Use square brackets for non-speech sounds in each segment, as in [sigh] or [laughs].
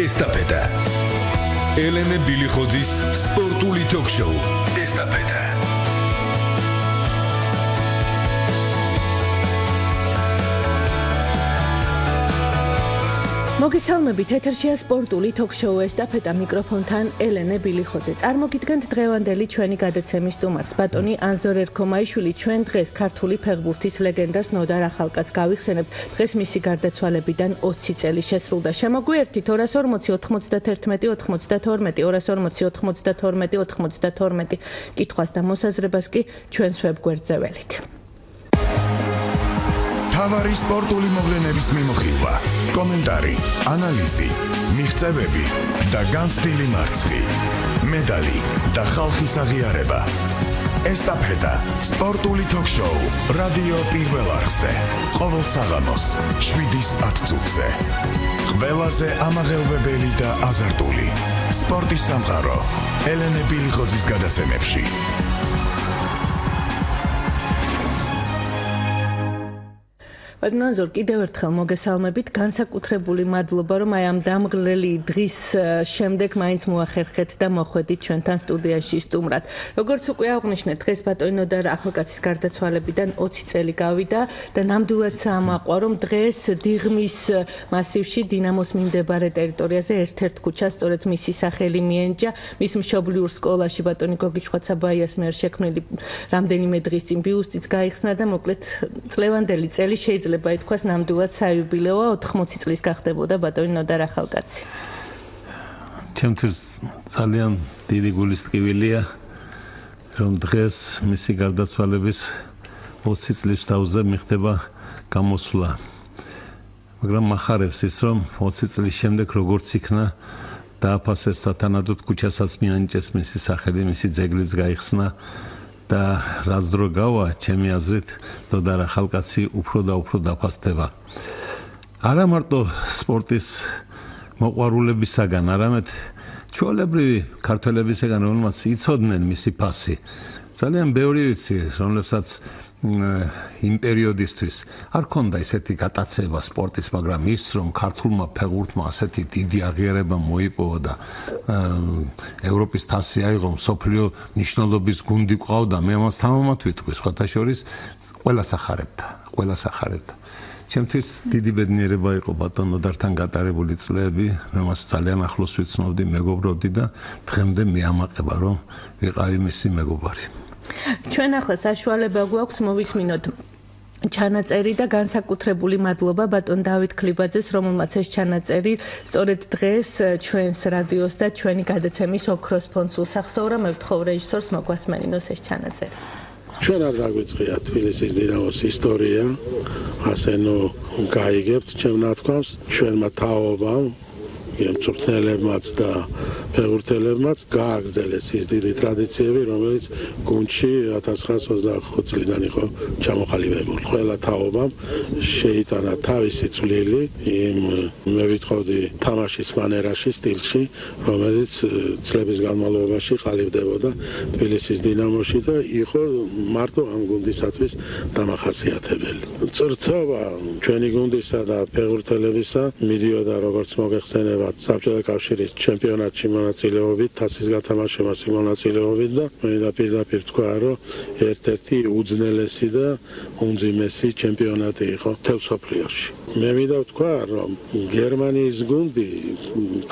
ესტაფეტა. ელენე ბილიხოძის სპორტული ток-შოუ ესტაფეტა. მოგესალმებით, ეთერშია სპორტული ток-შოუ ესტაფეტა მიკროფონთან ელენე ბილიხოძე. წარმოგიდგენთ დღევანდელი ჩვენი გადაცემის სტუმარს, ბატონი ანზორ ერქომაიშვილი. ჩვენ დღეს ქართული ფეხბურთის ლეგენდას ნოდარ ახალკაც გავიხსენებთ. დღეს მისი გარდაცვალებიდან 20 წელი შესრულდა. შემოგვიერთით 240-91-92-92-92-92 კითხვას და მოსაზრებას კი ჩვენს ვებ გვერდზე ველით. მთავარი სპორტული მოვლენების მიმოხილვა, კომენტარი, ანალიზი, მიღწევები და განცდილი მარცხი, მედალი და ხალხის აღიარება. ესტაფეტა სპორტული ток-შოუ რადიო პირველ არხზე ყოველ საღამოს 7-10 წუთზე. ყველაზე ამაღელვებელი და აზარტული სპორტის სამყარო ელენე ბილიხოძის გადაცემებში. ბატონაზორ კიდევ ერთხელ მოგესალმებით. განსაკუთრებული მადლობა რომ აი ამ დამღლელი დღის შემდეგ მაინც მოახერხეთ და მოხვედით ჩვენთან სტუდიაში სტუმრად. როგორც უკვე აღნიშნეთ დღეს ბატონო და ახალკაცის გარდაცვალებიდან 20 წელი გავიდა და ნამდვილად საამაყვა რომ დღეს დიღმის მასივში დინამოს მიმდებარე ტერიტორიაზე ერთ-ერთ ქუჩას სწორედ მისი სახელი მიენჯა მის მშობლიურ სკოლაში ბატონი გოგი შვაცაბაიას მიერ შექმნილი რამდენიმე დღის წინ ბიუსტიც გაიხსნა და მოკლედ წლევანდელი წელი შეიძლება შეიძლება ითქვას ნამდვილად საიუბილეო 80 წლის გახდებოდა ბატონი ნოდარ ახალკაცი. ჩემთვის ძალიან დიდი გულის ტკივილია რომ დღეს მისი გარდაცვალების 20 წლის თავზე მიხდება გამოსვლა. მაგრამ מחარებს ის რომ 20 წლის შემდეგ როგორც იქნა დააფასეს სათანადოდ ქუჩასაც მიანიჭეს მისი სახელი, მისი ძეგლიც გაიხსნა. და რაც დრო გავა, ჩემი აზრით, დოდარა ხალკაცი უფრო და უფრო დაფასდება. არა მარტო სპორტის მოყვარულებისაგან, არამედ ჩვეულებრივი ქართველებისაგან, რომელმაც იცოდნენ მისი ფასი. ძალიან ბევრი ვიცი, რომლებსაც იმ პერიოდისთვის არ ქონდა ესეთი გატაცება სპორტის, მაგრამ ის რომ ქართულმა ფეხბურთმა ასეთი დიდი აღიარება მოიპოვა და ევროპის თასი აიღო, სოფლიო ნიშნულობის გუნდი ყავდა, მე ამას თამამად ვიტყვი, სხვათა შორის ყველა სახარებდა, ყველა სახარებდა. ჩემთვის დიდი ბედნიერება იყო ბატონო დართან გატარებული წლები, მე მას ძალიან ახლოს ვიცნობდი, მეგობრობდი და დღემდე მეამაყება რომ ვიყავი მისი მეგობარი. ჩვენ ახლა საშუალება გვაქვს მოვისმინოთ ჩანაწერი და განსაკუთრებული მადლობა ბატონ დავით ქლიბაძეს, რომელმაც ეს ჩანაწერი სწორედ დღეს ჩვენს რადიოს და ჩვენი გადაცემის ოქროს ფონდს უსახსოვრა. მე ვთხოვ რეჟისორს მოგვასმენინოს ეს ჩანაწერი. ჩვენ არ დაგვიწყია თბილისის დინამოს ისტორია, ასე ნუ გაიგებთ ჩემ ნათქვამს, ჩვენმა თაობამ მწვრთნელებმაც და ფეხბურთელებმაც გააგრძელეს ის დიდი ტრადიციები, რომელიც გუნდში 1925 წლიდან იყო ჩამოყალიბებული. ყველა თაობამ შეიტანა თავისი წვლილი იმ მე ვიტყოდი თამაშის მანერაში, სტილში, რომელიც წლების განმავლობაში ყალიბდებოდა თბილისის დინამოში და იყო მარტო ამ გუნდისათვის დამახასიათებელი. წრთობა ჩვენი გუნდისა და ფეხბურთელებისა მიდიოდა როგორც მოგეხსენება საბჭოთა კავშირის ჩემპიონატში მონაწილეობით, თასის გათამაშებაში მონაწილეობით და მე და პირდაპირ თქვა, რომ ერთ-ერთი უძნელესი და უმძიმესი ჩემპიონატი იყო თელსოფლიოში. მე მინდა ვთქვა, რომ გერმანიის გუნდი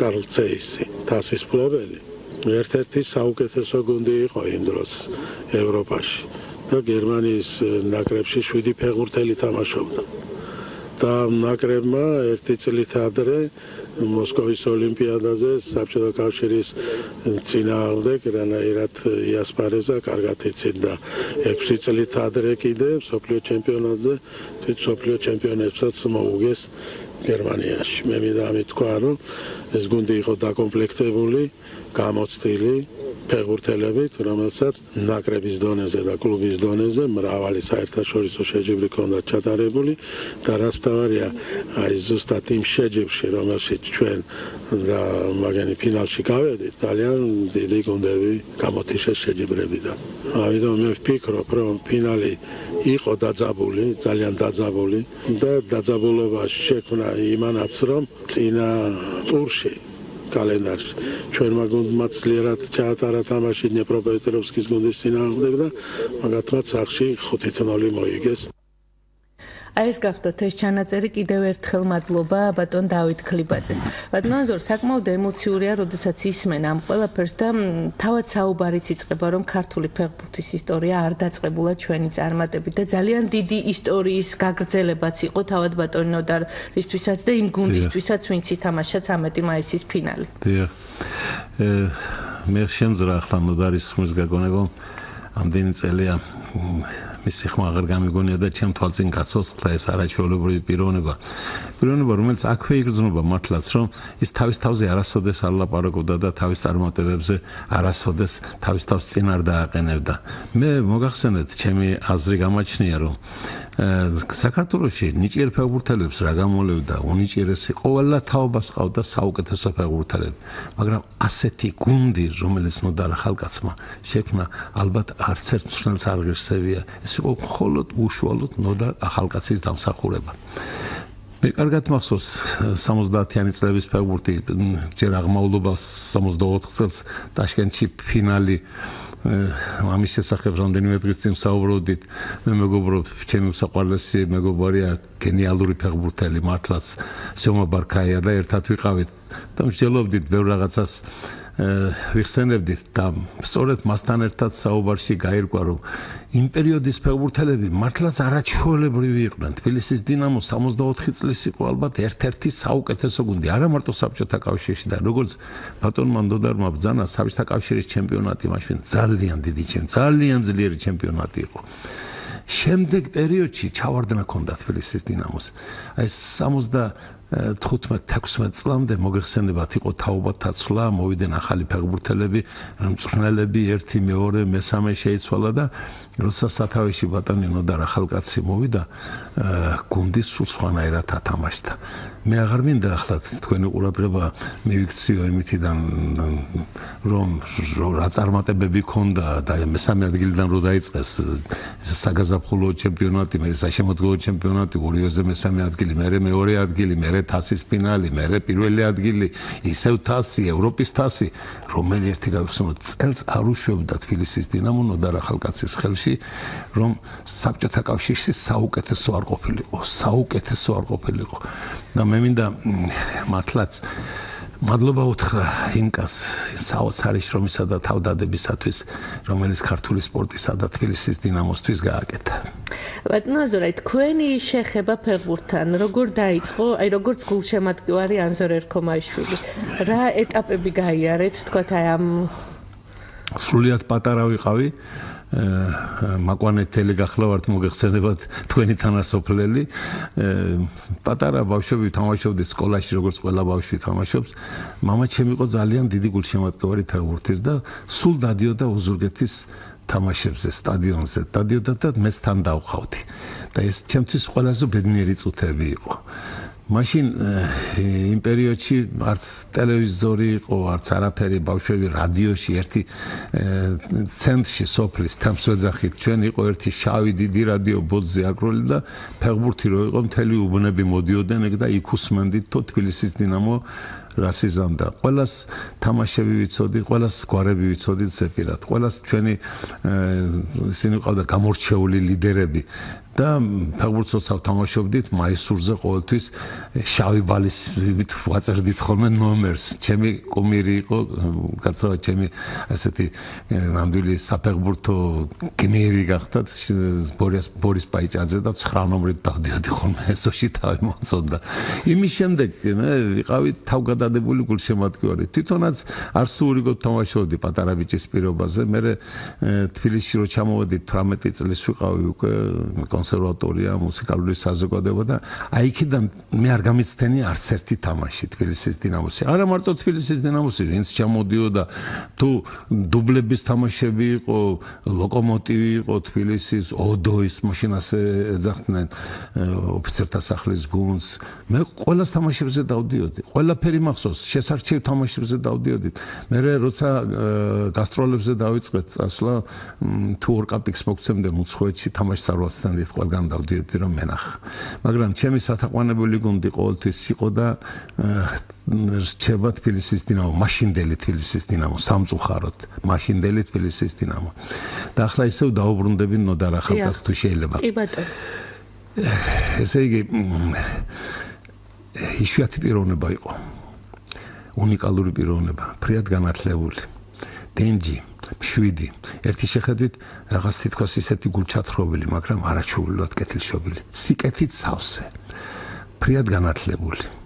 კარლ ცეისი, თასის ფლობელი, ერთ-ერთი საუკეთესო გუნდი იყო იმ დროს ევროპაში. და გერმანიის ნაკრებში 7 ფეხბურთელი თამაშობდა. და ნაკრებმა ერთი წლით ადრე მოსკოვის ოლიმპიადაზე საბჭოთა კავშირის წინააღმდეგ რანაირად იასპარეზა კარგად იცით და 6 წლით ადრე კიდე სოფლიო ჩემპიონატზე თვით სოფლიო ჩემპიონებსაც მოუგეს გერმანიაში. მე მინდა ამით თქვა რომ ეს გუნდი იყო დაკომპლექტებული გამოცდილი ფეხბურთელებით, რომელსაც ნაკრების დონეზე და კლუბის დონეზე მრავალი საერთაშორისო შეჯიბრი ჰქონდა ჩატარებული და რაც თავარია, აი ზუსტად იმ შეჯიბრში, რომელშიც ჩვენ და მაგენი ფინალში გავედით, ძალიან დიდი გუნდები გამოთიშეს შეჯიბრებიდან. ამიტომ მე ვფიქრობ, რომ ფინალი იყო დაძაბული, ძალიან დაძაბული და დაძაბულობა შექმნა იმანაც, რომ წინა ტურში კალენდარში. ჩვენმა გუნდმა ძლიერად ჩაატარა თამაში ნეპროპეტროვსკის გუნდის წინააღმდეგ და მაგათმაც სახში 5-0 მოიგეს. აი ეს გახდათ ეს ჩანაწერი კიდევ ერთხელ მადლობა ბატონ დავით ქლიბაძეს. ბატონ ანზორ საკმაოდ ემოციურია, როდესაც ისმენ ამ ყველაფერს და თავად საუბარიც იწყება, რომ ქართული ფეხბურთის ისტორია არ დაწყებულა ჩვენი წარმატებით და ძალიან დიდი ისტორიის გაგრძელებაც იყო თავად ბატონ ნოდარისთვისაც და იმ გუნდისთვისაც, ვინც ითამაშა 13 მაისის ფინალი. დიახ. მე შემძრა ახლა ნოდარის ხმის გაგონება ამდენი წელია მისი ხმა აღარ გამიგონია და ჩემ თვალწინ გაცოცხლა ეს არაჩვეულებრივი პიროვნება. პიროვნება, რომელიც აქვე იგრძნობა მართლაც, რომ ის თავის თავზე არასოდეს არ ლაპარაკობდა და თავის წარმატებებზე არასოდეს თავის თავს წინ არ დააყენებდა. მე მოგახსენეთ, ჩემი აზრი გამაჩნია, რომ საქართველოსი ნიჭიერ ფეხბურთელებს რა გამოლევდა უნიჭიერესი ყოველა თაობას ყავდა საუკეთესო ფეხბურთელები. მაგრამ ასეთი გუნდი რომელიც ნოდარ ხალკაცმა შექმნა ალბათ არც ერთ მსხვილს არ ღირსებია. ეს იყო მხოლოდ უშუალოდ ნოდარ ახალკაცის დამსახურება. მე კარგად მახსოვს 70-იანი წლების ფეხბურთი ჯერ აღმავლობა 64 წელს ტაშკენტში ფინალი ამის შესახებ რამდენიმე დღის წინ საუბრობდით. მე მეგობრობ ჩემი საყვარლესი მეგობარია გენიალური ფეხბურთელი მართლაც სიომა ბარქაია და ერთად ვიყავით. და მსჯელობდით ბევრ რაღაცას ვიხსენებდით და სწორედ მასთან ერთად საუბარში გაირკვა რომ იმ პერიოდის ფეხბურთელები მართლაც არაჩვეულებრივი იყვნენ. თბილისის დინამო 64 წლის იყო ალბათ ერთ-ერთი საუკეთესო გუნდი. არა მარტო საბჭოთა კავშირში და როგორც ბატონ მანდოდარმა ბძანა საბჭოთა კავშირის ჩემპიონატი მაშინ ძალიან დიდი ჩემ ძალიან ძლიერი ჩემპიონატი იყო. შემდეგ პერიოდში ჩავარდნა ქონდა თბილისის დინამოს. აი 60 15-16 წლამდე მოგეხსენებათ იყო თაობათა ცვლა, მოვიდნენ ახალი ფეხბურთელები, მწვრთნელები, ერთი, მეორე, მესამე შეიცვალა და როცა სათავეში ბატონინო და ახალკაცი მოვიდა, გუნდი სულ სხვანაირად ათამაშდა. მე აღარ მინდა ახლა თქვენი ყურადღება მივიქციო იმითიდან რომ რა წარმატებები ქონდა და მესამე ადგილიდან რო დაიწყეს საგაზაფხულო ჩემპიონატი, მე საშემოდგომო ჩემპიონატი, ორივეზე მესამე ადგილი, მე მეორე ადგილი, მე თასის ფინალი, მე პირველი ადგილი, ისევ თასი, ევროპის თასი, რომელი ერთი გავიხსენოთ, წელს არ უშვებდა თბილისის დინამო და ახალკაცის ხელში რომ საბჭოთა კავშირში საუკეთესო არ ყოფილიყო, საუკეთესო არ ყოფილიყო. და მე მინდა მართლაც მადლობა უთხრა ინკას საოცარი შრომისა და თავდადებისათვის, რომელიც ქართული სპორტისა და თბილისის დინამოსთვის გააკეთა. ბატონაზორა, თქვენი შეხება ფეხბურთთან, როგორ დაიწყო? აი როგორც გულშემატკივარი ანზორ ერქომაიშვილი. რა ეტაპები გაიარეთ, თქვათ აი ამ სრულიად პატარა ვიყავი. მაკვანეთელი გახლავართ მოგეხსენებათ თქვენი თანასოფლელი პატარა ბავშვები თამაშობდნენ სკოლაში როგორც ყველა ბავშვი თამაშობს мама ჩემი იყო ძალიან დიდი გულშემატკივარი ფეხბურთის და სულ დადიოდა უზურგეთის თამაშებზე სტადიონზე დადიოდა და მეც თან დავხავდი და ეს ჩემთვის ყველაზე ბედნიერი წუთები იყო მაშინ იმ პერიოდში არც ტელევიზორი იყო, არც არაფერი, ბავშვები რადიოში ერთი ცენტრში სოფლის თემსვეძახით ჩვენ იყო ერთი შავი დიდი რადიო ბოძზე აკროლი და ფეხბურთი რო იყო მთელი უბნები მოდიოდნენ ეგ და იქ უსმენდით თო თბილისის დინამო რასიზამდა. ყოველას თამაშები ვიცოდით, ყოველას გვარები ვიცოდით ზეპირად. ყოველას ჩვენი ისინი ყავდა გამორჩეული ლიდერები და ფეხბურთსაც ავთამაშობდით მაისურზე ყოველთვის შავი ბალის ვით ვაწერდით ხოლმე ნომერს. ჩემი კუმირი იყო კაცო ჩემი ასეთი ნამდვილი საფეხბურთო გმირი გახდა ბორის ბორის პაიჭაძე და 9 ნომრით დავდიოდი ხოლმე ესოში თავი მომწონდა იმის შემდეგ მე ვიყავი თავგადადებული გულშემატკივარი. თვითონაც არც თუ რიგო თამაშობდი პატარა ბიჭის პირობაზე. მე თბილისში რო ჩამოვედი 18 წლის ვიყავი უკვე კონსერვატორია, მუსიკალური საზოგადოება და აი იქიდან მე არ გამიცდენი არც ერთი თამაში თბილისის დინამოსი. არა მარტო თბილისის დინამოსი, ვინც ჩამოდიოდა თუ დუბლების თამაშები იყო, ლოკომოტივი იყო თბილისის, ოდოის მაშინასე ეძახდნენ ოფიცერთა სახლის გუნდს. მე ყოველას თამაშებზე დავდიოდი. ყველაფერი მახსოვს, შესარჩევ თამაშებზე დავდიოდი. მე როცა გასტროლებზე დავიწყეთ, ასლა თუ ორ კაპიქს მოგცემდნენ უცხოეთში თამაშს არ ვასწრებდი. ყველგან დავდიოდი რომ მენახა მაგრამ ჩემი სათაყვანებელი გუნდი ყოველთვის იყო და რჩება თბილისის დინამო მაშინდელი თბილისის დინამო სამწუხაროდ მაშინდელი თბილისის დინამო. და ახლა ისევ დაუბრუნდები ნოდარ ახალგაზრდას თუ შეიძლება. კი ბატონო. ესე იგი ისუათი პიროვნება იყო. უნიკალური პიროვნება ფრიად განათლებული დენჯი 7 ერთი შეხედვით რაღაც თითქოს ისეთი გულჩათრობილი მაგრამ არაჩვეულებრივად კეთილშობილი. სიკეთით სავსე. ფრიად განათლებული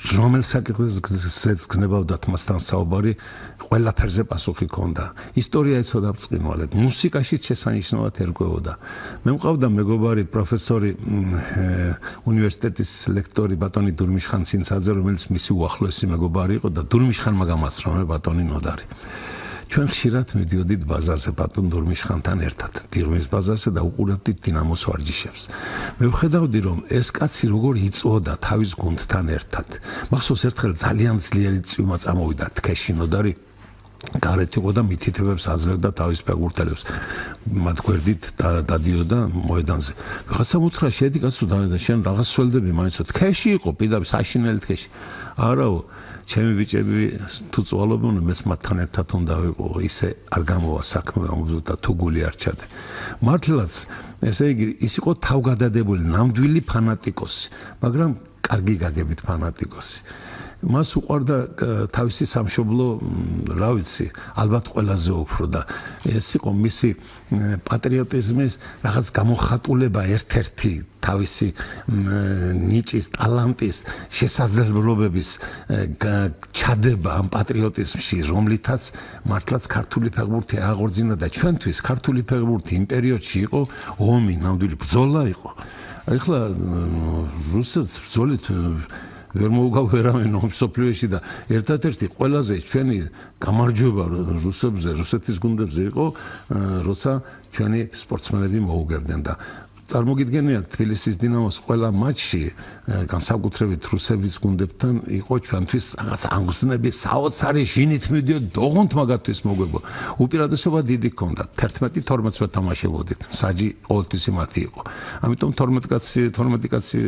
რომელ საკითხზეც გნებავდათ მასთან საუბარი, ყველაფერზე პასუხი ჰქონდა. ისტორია ეცოდა ბრწყინვალედ, მუსიკაშიც შესანიშნავად ერგვეოდა. მე მყავდა მეგობარი პროფესორი უნივერსიტეტის ლექტორი ბატონი დურმიშხან ცინცაძე, რომელიც მისი უახლოესი მეგობარი იყო და დურმიშხანმა გამასწრა ბატონი ნოდარი. ჩვენ ხშირად მიდიოდით ბაზარზე ბატონ დორმიშხანთან ერთად. დიღმის ბაზარზე და უყურებდით დინამოს ვარჯიშებს. მე ვხედავდი რომ ეს კაცი როგორ იწოდა თავის გუნდთან ერთად. მახსოვს ერთხელ ძალიან ძლიერი წვიმა წამოვიდა. თქეშინოდარი გარეთ იყო და მითითებებს აძლევდა თავის ფეგურტელებს მათ გვერდით დადიოდა მოედანზე. ვიღაცა უთხრა შედი კაცო და შენ რაღაც სველდები მაინც თქეში იყო პირდაპირ საშინელი თქეში. არაო ჩემი ბიჭები თუ წვალობენ მეც მათთან ერთად უნდა ვიყო. ისე არ გამოვა საქმე და თუ გული არ ჩადე. მართლაც ესე იგი ის იყო თავგადადებული ნამდვილი ფანატიკოსი მაგრამ კარგი გაგებით ფანატიკოსი მას უყვარდა თავისი სამშობლო, რა ვიცი, ალბათ ყველაზე უფრო და ეს იყო მისი პატრიოტიზმის რაღაც გამოხატულება ერთ-ერთი თავისი ნიჭის, ტალანტის, შესაძლებლობების ჩადება ამ პატრიოტიზმში, რომლითაც მართლაც ქართული ფეხბურთი აღორძინა და ჩვენთვის ქართული ფეხბურთი იმ პერიოდში იყო ომი, ნამდვილი ბრძოლა იყო. აი ხლა რუსეთს ბრძოლით ვერ მოუგავ ვერავინ ოფსოფლიოში და ერთადერთი ყველაზე ჩვენი გამარჯვება რუსებზე, რუსეთის გუნდებზე იყო, როცა ჩვენი სპორტსმენები მოუგებდნენ და წარმოგიდგენიათ თბილისის დინამოს ყველა მატჩი განსაკუთრებით რუსების გუნდებთან იყო ჩვენთვის რაღაც ანგზნები საოცარი ჟინით მიდიოდ დოღონთ მაგათთვის მოგვებო უპირატესობა დიდი ქონდა 11-12 წუთი თამაშებოდით საჯი ყოველთვის იმათი იყო. ამიტომ 12 კაცი 12 კაცი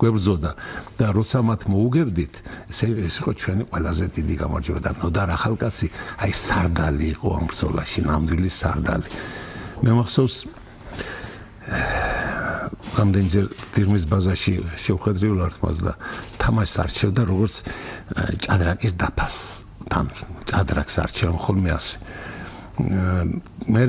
გვებრძოდა. და როცა მათ მოუგებდით ეს იყო ჩვენი ყველაზე დიდი გამარჯვება და ნოდარ ახალკაცი. აი სარდალი იყო ამ ბრძოლაში ნამდვილი სარდალი. მე მახსოვს რამდენჯერ დირმის ბაზაში შევხედრიულად მას და თამაშს არჩევდა როგორც ჭადრაკის დაფას თან ჭადრაკს არჩევ ხოლმე ასე. მე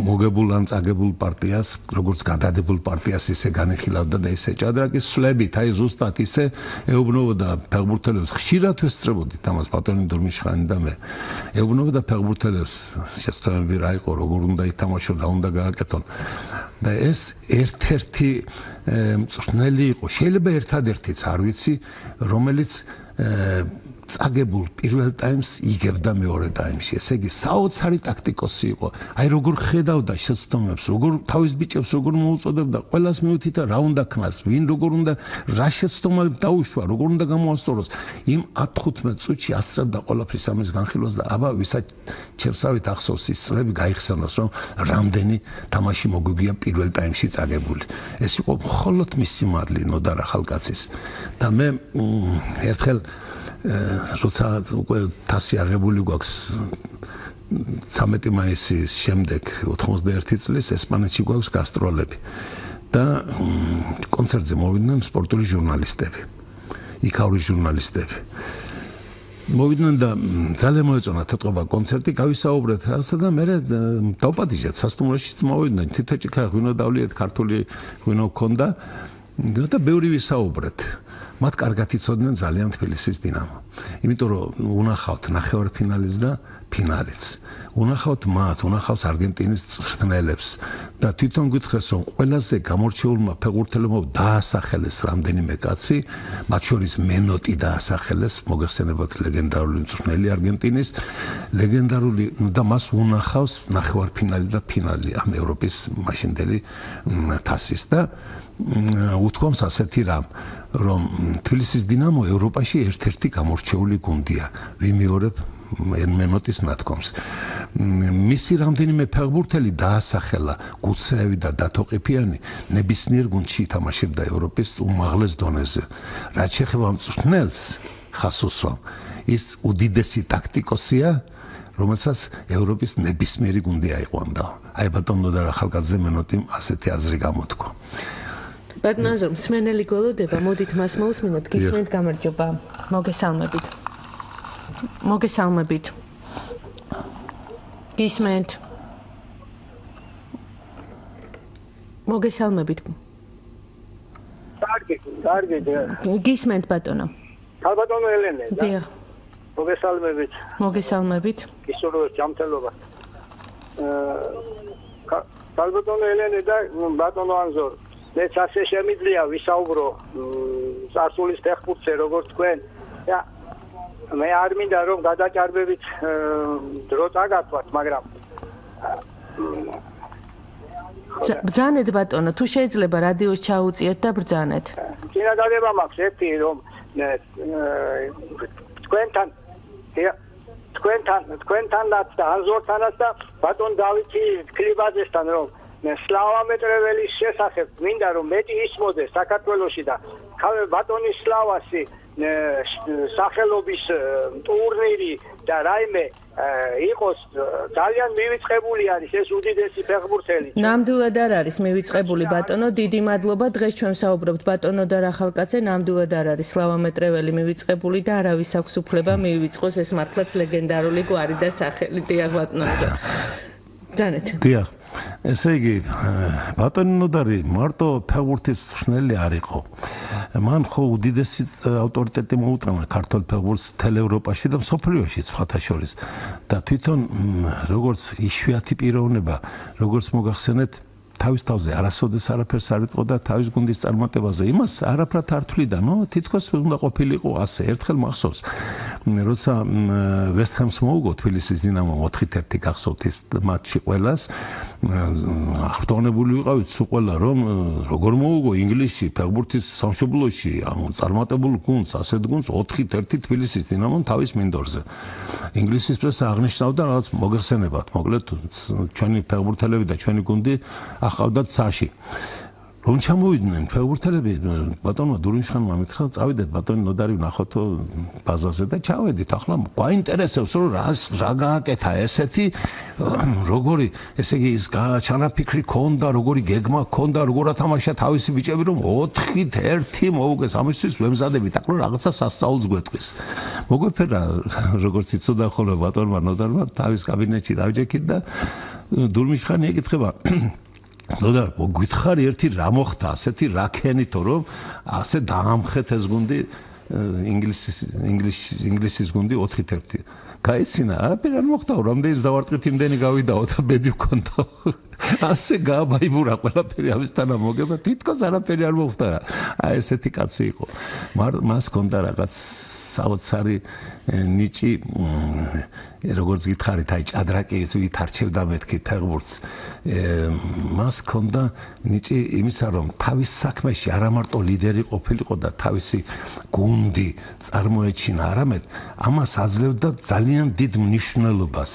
მოგებულ ან წაგებულ პარტიას, როგორც გადადებულ პარტიას ისე განეხილავდა და ისე ჭადრაკის სლებით, აი ზუსტად ისე ეუბნებოდა ფეხბურთელებს, ხშირად ვესწრებოდი თამას ბატონი დორმიშხანი და მე. ეუბნებოდა ფეხბურთელებს, შეცდომები რა იყო, როგორ უნდა ითამაშონ, რა უნდა გააკეთონ. და ეს ერთ-ერთი მწვრთნელი იყო, შეიძლება ერთადერთიც არ ვიცი, რომელიც წაგებულ პირველ ტაიმს იგებდა მეორე ტაიმში. ესე იგი, საოცარი ტაქტიკოსი იყო. აი როგორ ხედავდა შეცდომებს, როგორ თავის ბიჭებს როგორ მოუწოდებდა, ყოველას მიუთითა რა უნდა ქნას, ვინ როგორ უნდა რა შეცდომა დაუშვა, როგორ უნდა გამოასწოროს. იმ 15 წუთში ასწრებდა ყველაფრის ამის განხილვას და აბა ვისაც ჩერსავით ახსოვს ის წლები გაიხსენოს, რომ რამდენი თამაში მოგვიგია პირველ ტაიმში წაგებული. ეს იყო მხოლოდ მისი მადლი ნოდარ ახალკაცის. და მე ერთხელ როცა უკვე თასი აღებული გვაქვს 13 მაისის შემდეგ 91 წლის ესპანეთში გვაქვს გასტროლები და კონცერტზე მოვიდნენ სპორტული ჟურნალისტები იქაური ჟურნალისტები. მოვიდნენ და ძალიან მოეწონა თეთრობა კონცერტი გავისაუბრეთ რაღაცა და მე დავპატიჟეთ სასტუმროშიც მოვიდნენ. თითოჭიქა ღვინო დავლიეთ ქართული ღვინო ქონდა და ბევრი ვისაუბრეთ მათ კარგად იცოდნენ ძალიან თბილისის დინამო. იმიტომ რომ უნახავთ ნახევარფინალის და ფინალიც. უნახავთ მათ, უნახავს არგენტინის წვრთნელებს და თვითონ გითხრეს რომ ყველაზე გამორჩეულმა ფეხბურთელებმა დაასახელეს რამდენიმე კაცი, მათ შორის მენოტი დაასახელეს, მოგეხსენებათ ლეგენდარული წვრთნელი არგენტინის, ლეგენდარული და მას უნახავს ნახევარფინალი და ფინალი ამ ევროპის მაშინდელი თასის და უთქვამს ასეთი რამ რომ თბილისის დინამო ევროპაში ერთ-ერთი გამორჩეული გუნდია ვიმეორებ მენოტის ნათქვამს. მისი რამდენიმე ფეხბურთელი დაასახელა გუცეევი და დათოყიფიანი ნებისმიერ გუნდში ითამაშებდა ევროპის უმაღლეს დონეზე. რაც შეეხება ამ წვნელს ხასუსო ის უდიდესი ტაქტიკოსია რომელსაც ევროპის ნებისმიერი გუნდი აიყვანდა. აი ბატონო და ახალგაზრდა მენოტი ასეთი აზრი გამოთქვა. ბატონო მსმენელი გველოდება მოდით მას მოусმინოთ გისმენთ გამარჯობა. მოგესალმებით მოგესალმებით. გისმენთ. მოგესალმებით. კარგი კარგი გისმენთ ბატონო. ბატონო ელენე და? დიახ. მოგესალმებით. მოგესალმებით. ისურვებს ჯამთელობა აა ბატონო ელენე და ბატონო ანზორ მე ასე შემიძლია ვისაუბრო სასულის ფეხბურთზე როგორც თქვენ. და მე არ მინდა რომ გადაჭარბებით დრო წაგათვათ მაგრამ ბძანეთ ბატონო თუ შეიძლება რადიოს ჩაუწიეთ და ბძანეთ წინადადება მაქვს ერთი რომ თქვენთან თქვენთან თქვენთანაც და ანზორთანაც და ბატონ დავითი კლიბაძესთან რომ სლავა მეტრეველის შესახებ მინდა რომ მეტი ისმოდეს საქართველოსი და ბატონის სლავასი სახელობის ტურნირი და რაიმე იყოს ძალიან მივიწყებული არის ეს უდიდესი ფეხბურთელი. ნამდვილად არ არის მივიწყებული ბატონო, დიდი მადლობა. დღეს ჩვენ საუბრობთ ბატონო და რახალკაცე, ნამდვილად არ არის სლავა მეტრეველი მივიწყებული და არავის აქვს უფლება მივიწყოს ეს მართლაც ლეგენდარული გვარი და სახელი დიახ ბატონო. დანეთ. დიახ. ესე იგი ბატონი ნოდარი მარტო ფეხბურთის ხრნელი არ იყო. მან ხო უდიდესი ავტორიტეტი მოუტანა ქართულ ფეხბურთს თელ ევროპაში და მსოფლიოში სხვათა შორის. და თვითონ როგორც იშვიათი პიროვნება, როგორც მოგახსენეთ თავის თავზე არასოდეს არაფერს არ იტყო და თავის გუნდის წარმატებაზე იმას არაფრად არ თვლიდა, ნუ თითქოს უნდა ყოფილიყო ასე. ერთხელ მახსოვს, როცა ვესტჰემს მოუგო თბილისის დინამო 4-1 გახსოვთ ის მატჩი ყველას. ახტონებული ვიყავით სულ ყველა რომ როგორ მოუგო ინგლისში, ფეხბურთის სამშობლოში, ანუ წარმატებულ გუნდს, ასეთ გუნდს 4-1 თბილისის დინამომ თავის მინდორზე. ინგლისის პრესა აღნიშნავდა რაღაც მოგეხსენებათ, მოკლედ ჩვენი ფეხბურთელები და ჩვენი გუნდი ახავდათ საში. რომ ჩამოვიდნენ ფეხბურთელები ბატონო დურნიშხანმა მითხრა წავიდეთ ბატონი ნოდარი ვნახოთო ბაზაზე და ჩავედით. ახლა გვაინტერესებს რომ რა რა გააკეთა ესეთი როგორი ესე იგი ის ჩანაფიქრი ქონდა როგორი გეგმა ქონდა როგორ ათამაშა თავისი ბიჭები რომ 4-ით 1 მოუგეს ამისთვის ვემზადებით. ახლა რაღაცა სასწაულს გვეტყვის. მოგვეფერა როგორც იცოდა ხოლმე ბატონმა ნოდარმა თავის კაბინეტში დავჯექით და დურნიშხანი ეკითხება ნოდა გითხარი ერთი რა მოხდა ასეთი რაკენითო რომ ასე დაამხეთ ეს გუნდი ინგლისის ინგლისის ინგლისის გუნდი 4-1 გაიცინა არაფერი არ მოხდა რამდენი დავარტყით იმდენი გავიდაო და ბედი ვქონდა [laughs] ასე გამაიბურა ყველაფერი ამისთანა მოგება თითქოს არაფერი არ მოხდა აი ესეთი კაცი იყო. მას ქონდა რაღაც საოცარი ნიჭი როგორც გითხარით აი ჭადრაკი ვითარჩევდა მეთქი ფეგბურთს მას ქონდა ნიჭი იმისა რომ თავის საქმეში არა მარტო ლიდერი ყოფილიყო და თავისი გუნდი წარმოეჩინა არამედ ამას აძლევდა ძალიან დიდ მნიშვნელობას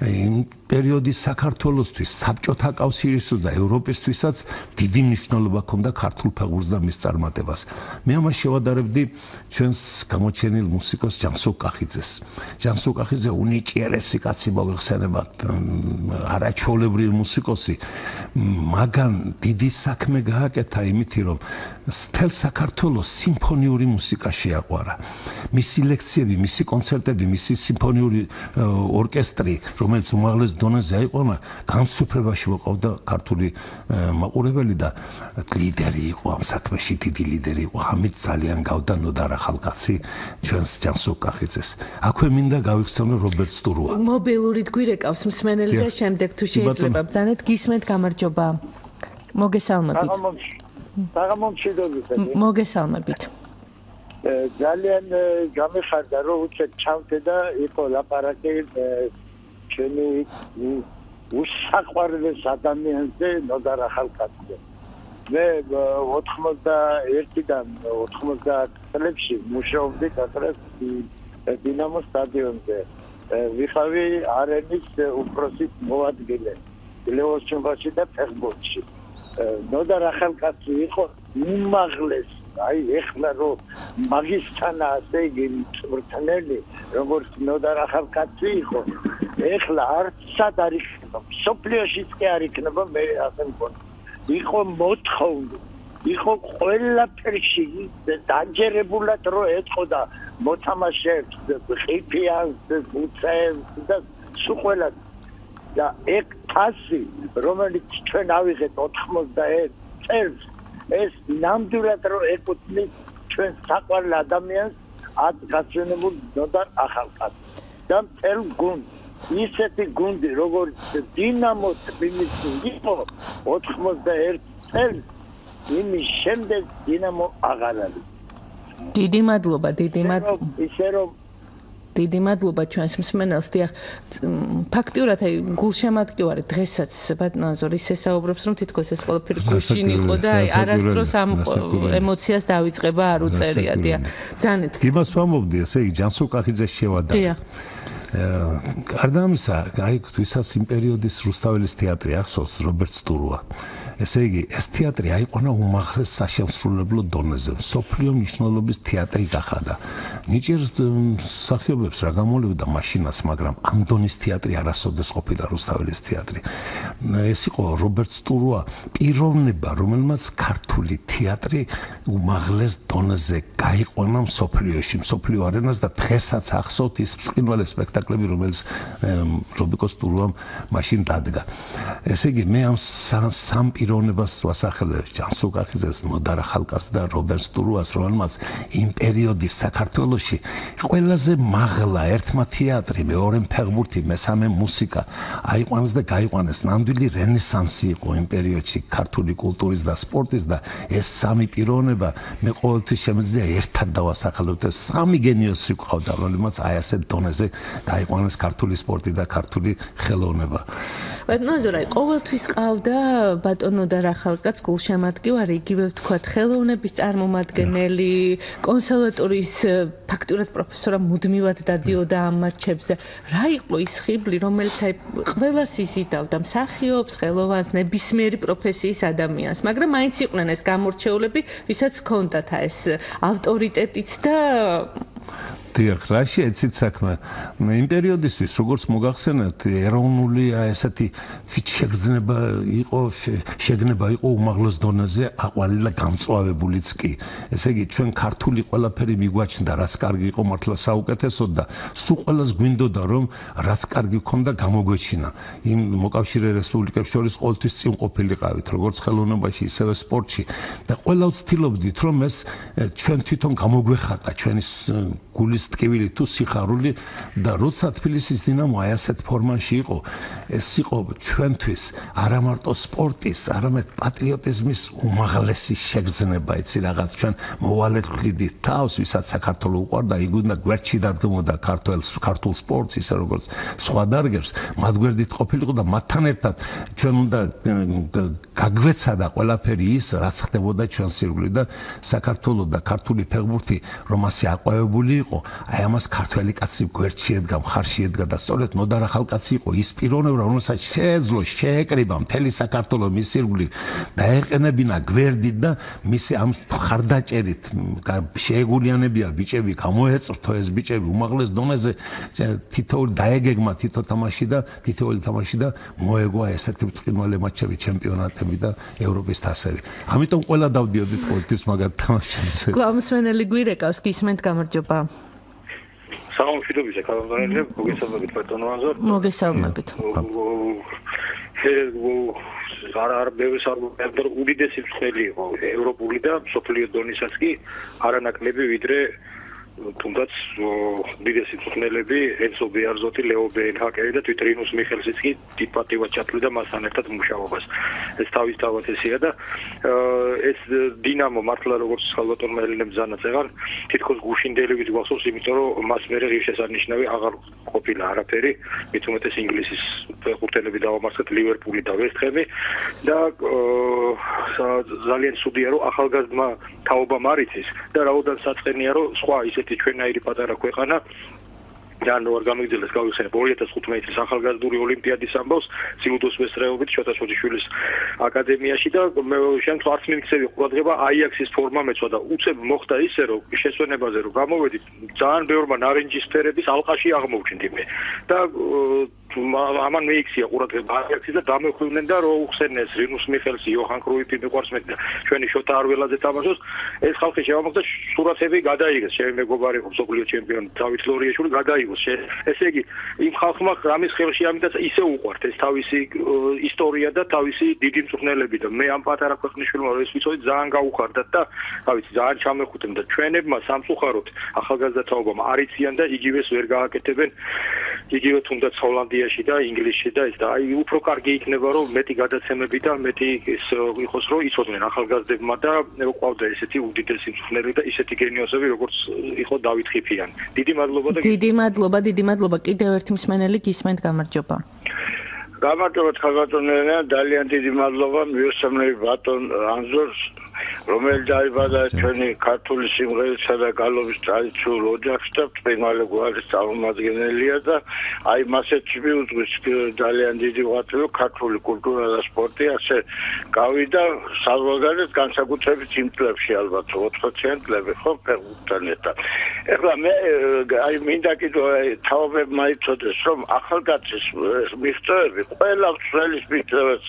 იმ პერიოდის საქართველოსთვის, საბჭოთა კავშირისთვის და ევროპისთვისაც დიდი მნიშვნელობა ჰქონდა ქართულ ფეხბურთს და მის წარმატებას. მე ამას შევადარებდი ჩვენს გამოჩენილ მუსიკოს ჯანსო კახიძეს. ჯანსო კახიძე უნიჭიერესი კაცი მოგხსენებათ, არაჩვეულებრივი მუსიკოსი, მაგან დიდი საქმე გააკეთა იმითი რომ მთელ საქართველოს სიმფონიური მუსიკა შეაყვარა. მისი ლექციები, მისი კონცერტები, მისი სიმფონიური ორკესტრი, რომელიც უმაღლეს დონეზე აიყვანა, განსუფრებაში მოყავდა ქართული მაყურებელი და ლიდერი იყო ამ საქმეში, დიდი ლიდერი იყო. ამით ძალიან გავდანოდა რა ხალხაცი ჩვენს ჯანსო კახიძეს. აქვე მინდა გავიხსენო რობერტ სტურუა. მობილური გვირეკავს მსმენელი და შემდეგ თუ შეიძლება ბძანეთ გისმენთ გამარჯობა. მოგესალმებით. დაგამომშვიდობით. მოგესალმებით. ძალიან გამიხარდა რომ უცებ ჩავდე და იყო ლაპარაკი ჩემი უსაყვარლეს ადამიანზე ნოდარ ახალკაცზე. მე 91-დან 90 წლებში მუშაობდი კატრეს დინამო სტადიონზე ვიხავი არენის უფროსი მოადგილე. ლეოს ჩემბაში და ფეხბურთში. ნოდა რახალკაცი იყო უმაღლეს. აი ეხლა რო მაგისთანა ასე იგი წვრთნელი როგორც ნოდა რახალკაცი იყო ეხლა არც სად არის სოფლიოშიც კი არ იქნება მე ასე მგონი. იყო მოთხოვნა იყო ყველაფერში დაჯერებულად რო ეწყოდა მოთამაშეებს ხიფიანს უცებს და სულ ყველა. და ეგ თასი რომელიც ჩვენ ავიღეთ 91 წელს ეს ნამდვილად რო ეკუთვნის ჩვენ საყვარელ ადამიანს ად გაცნებულ ნოდარ ახალკაც და წელ გუნდ ისეთი გუნდი როგორც დინამო თბილისი იყო 91 წელს იმის შემდეგ დინამო აღარ არის. დიდი მადლობა, დიდი მადლობა. ისე რომ დიდი მადლობა ჩვენს მსმენელს. დიახ, ფაქტიურად აი გულშემატკივარი დღესაც ბატონო ისე საუბრობს, რომ თითქოს ეს ყველაფერი გულშინ იყო და აი არასდროს ამ ემოციას დაიწყება არ უწერია. დიახ, ძალიან. გიბას ვამობდი, ესე იგი ჯანსუკახიძე შევადა. დიახ. გარდა ამისა, აი თვითონ იმ პერიოდის რუსთაველის თეატრი ახსოვს რობერტ სტურვა. ესე იგი, ეს თეატრი აიყვანა უმაღლეს საშემსრულებლო დონეზე. სოფლიო მნიშვნელობის თეატრი გახადა. ნიჭიერ სახიობებს რა გამოლებდა მაშინაც, მაგრამ ანდონის თეატრი არასოდეს ყოფილა რუსთაველის თეატრი. ეს იყო რობერტ სტურვა, პიროვნება, რომელმაც ქართული თეატრი უმაღლეს დონეზე გაიყვანა სოფლიოში, სოფლიო არენას და დღესაც ახსოვთ ის წინვალე სპექტაკლები, რომელიც რობიკო სტურვამ მაშინ დადგა. ესე იგი, მე ამ სამ პიროვნებას ვასახელებ ჯანსუკახიძეს, მოდარა ხალკას და რობერტ სტურუას, რომელმაც იმ პერიოდის საქართველოსში ყველაზე მაღლა ერთმა თეატრი, მეორე ფეხბურთი, მესამე მუსიკა აიყვანეს და გაიყვანეს. ნამდვილი რენესანსი იყო იმ პერიოდში ქართული კულტურის და სპორტის და ეს სამი პიროვნება მე ყოველთვის შემიძლია ერთად დავასახელოთ. ეს სამი გენიოსი ყავდა, რომელმაც აი ასე დონეზე გაიყვანეს ქართული სპორტი და ქართული ხელოვნება. ბატონო ზურაი, ყოველთვის ყავდა ბატონო და რახალკაც გულშემატკივარი, იგივე ვთქვათ, ხელოვნების წარმომადგენელი, კონსერვატორიის ფაქტურად პროფესორა მუდმივად დადიოდა ამ მარჩებზე. რა იყო ის ხიბლი, რომელიც აი ყველას იზიდავდა, მსახიობს, ხელოვანს, ნებისმიერი პროფესიის ადამიანს, მაგრამ მაინც იყვნენ ეს გამორჩეულები, ვისაც ჰქონდათ ეს ავტორიტეტიც და დიახ, რაში ეცით საქმე. იმ პერიოდისთვის, როგორც მოგახსენებთ, ეროვნული ესეთი შეგრძნება იყო, შეგნება იყო უმაღლეს დონეზე აყვანილი და გამწვავებულიც კი. ესე იგი, ჩვენ ქართული ყველაფერი მიგვაჩნდა, რაც კარგი იყო მართლა საუკეთესო და სულ ყველას გვინდოდა, რომ რაც კარგი ქონდა, გამოგვეჩინა. იმ მოკავშირე რესპუბლიკებს შორის ყოველთვის წინ ყოფილიყავით, როგორც ხელოვნებაში, ისევე სპორტში და ყველა ვცდილობდით, რომ ეს ჩვენ თვითონ გამოგვეხატა ჩვენი გულის ტკივილი თუ სიხარული და როცა თბილისის დინამო აი ასეთ ფორმაში იყო ეს იყო ჩვენთვის არა მარტო სპორტის არამედ პატრიოტიზმის უმაღლესი შეგრძნება. იცი რაღაც ჩვენ მოვალეთ ხვიდი თავს ვისაც საქართველოს უყვარდა იქ უნდა გვერდში დადგმოდა ქართულს ქართულ სპორტს ისე როგორც სხვა დარგებს. მათ გვერდით ყოფილიყო და მათთან ერთად ჩვენ უნდა გაგვეცადა ყველაფერი ის რაც ხდებოდა ჩვენს ირგვლივ და საქართველოს და ქართული ფეხბურთი რომ ასე აყვავებული იყო. აი ამას ქართველი კაცი გვერდში ედგა, მხარში ედგა და სწორედ ნოდარა ხალკაცი იყო. ის პიროვნება, რომელსაც შეეძლო შეეკრიბა მთელი საქართველოს მის ირგვლივ და ეყენებინა გვერდით და მისი ამ ხარდაჭერით შეეგულიანებია ბიჭები, გამოეწრთო ეს ბიჭები უმაღლეს დონეზე თითოეული დაეგეგმა თითო თამაში და თითოეული თამაში და მოეგვა ესეთი ბრწყინვალე მატჩები, ჩემპიონატები და ევროპის თასები. ამიტომ ყველა დავდიოდით ყოველთვის მაგათ თამაშებს. კლავმსვენელი გვირეკავს გისმენთ გამარჯობა. სამომშვიდობისა კალენდარებზე მოგესალმებით ბატონო ანზორ მოგესალმებით არა არ ბევრს არ მომერდა უდიდესი მსხვილი იყო ევროპული და სოფლიო დონისაც კი არანაკლები ვიდრე თუნდაც დიდესი წვნელები ენსო ბიარზოტი, ლეო ბენჰაკერი და თვითრინუს მიხელსიც კი დიპატივად ჩათვლიდა მასთან ერთად მუშაობას. ეს თავისთავად ესია და ეს დინამო მართლა როგორც ხალბატონმა ელენემ ზანაწეღარ თითქოს გუშინდელივით გვახსოვს, იმიტომ რომ მას მერე ღირსშესანიშნავი აღარ ყოფილა არაფერი, მით უმეტეს ინგლისის ფეხბურთელები დავამარცხეთ ლივერპული და ვესტჰემი და ძალიან სუდია რომ ახალგაზრდა თაობა მარიცის და რაოდან საწყენია რომ სხვა ისეთი ჩვენაირი პატარა ქვეყანა. ან არ გამიგძელეს გავიხსენებ 2015 წლის ახალგაზრდული ოლიმპიადის ამბავს სიუდოს მესწრეობით შოთა შოთიშვილის აკადემიაში და მე შემთხვევით არც მიმიქცევი ყურადღება აიაქსის ფორმა მეცვა და უცებ მოხდა ისე რომ შესვენებაზე რომ გამოვედით ძალიან ბევრმა ნარინჯისფერების ალყაში აღმოვჩინდი მე. და ამან მეიქცია ყურადღება. აიაქსის და დამეხვიდნენ და რო უხსენეს რინუს მიხელსი იოჰან კრუიფი მიყვარს მე და ჩვენი შოთა არველაძე თამაშობს. ეს ხალხი შემოგდა სურათები გადაიღეს. ჩემი მეგობარი ხო სოფლიო ჩემპიონი დავით ლორიაშვილი გადაიღო მიიღოს. ესე იგი, იმ ხალხმა რამის ხელში ამიტაც ისე უყვართ. ეს თავისი ისტორია და თავისი დიდი მწვრთნელები და მე ამ პატარა ქვეყნისშვილმა ეს ვიცოდი ძალიან გაუხარდათ და რა ვიცი, ძალიან ჩამეხუთენ და ჩვენებმა სამწუხაროდ ახალგაზრდა თაობამ არიციან და იგივეს ვერ გააკეთებენ. იგივე თუნდაც ჰოლანდიაში და ინგლისში და ეს და აი უფრო კარგი იქნება რომ მეტი გადაცემები და მეტი ის იყოს რომ იცოდნენ ახალგაზრდებმა და ყავდა ესეთი უდიდესი მწვრთნელი და ისეთი გენიოსები როგორც იყო დავით ხიფიანი. დიდი მადლობა და დიდი მადლობა დიდი მადლობა. კიდევ ერთი მსმენელი გისმენთ გამარჯობა. გამარჯობა ხალხატონენა, ძალიან დიდი მადლობა მიუსამნები ბატონ ანზორს რომელიც დაიბადა ჩვენი ქართული სიმღერისა და გალობის ტრადიციულ ოჯახში და პრიმალე გვარის წარმომადგენელია და აი მასეთში მიუძღვის ძალიან დიდი ღვაწლი ქართული კულტურა და სპორტი ასე გავიდა საზოგადოებრივ განსაკუთრებით იმ წლებში ალბათ 80-იან წლებში ხო ფეხბურთთან ერთად ეხლა მე აი მინდა კიდე თავები მაიცოდეს რომ ახალგაზრდის მიღწევები ყველა წელს მიღწევებს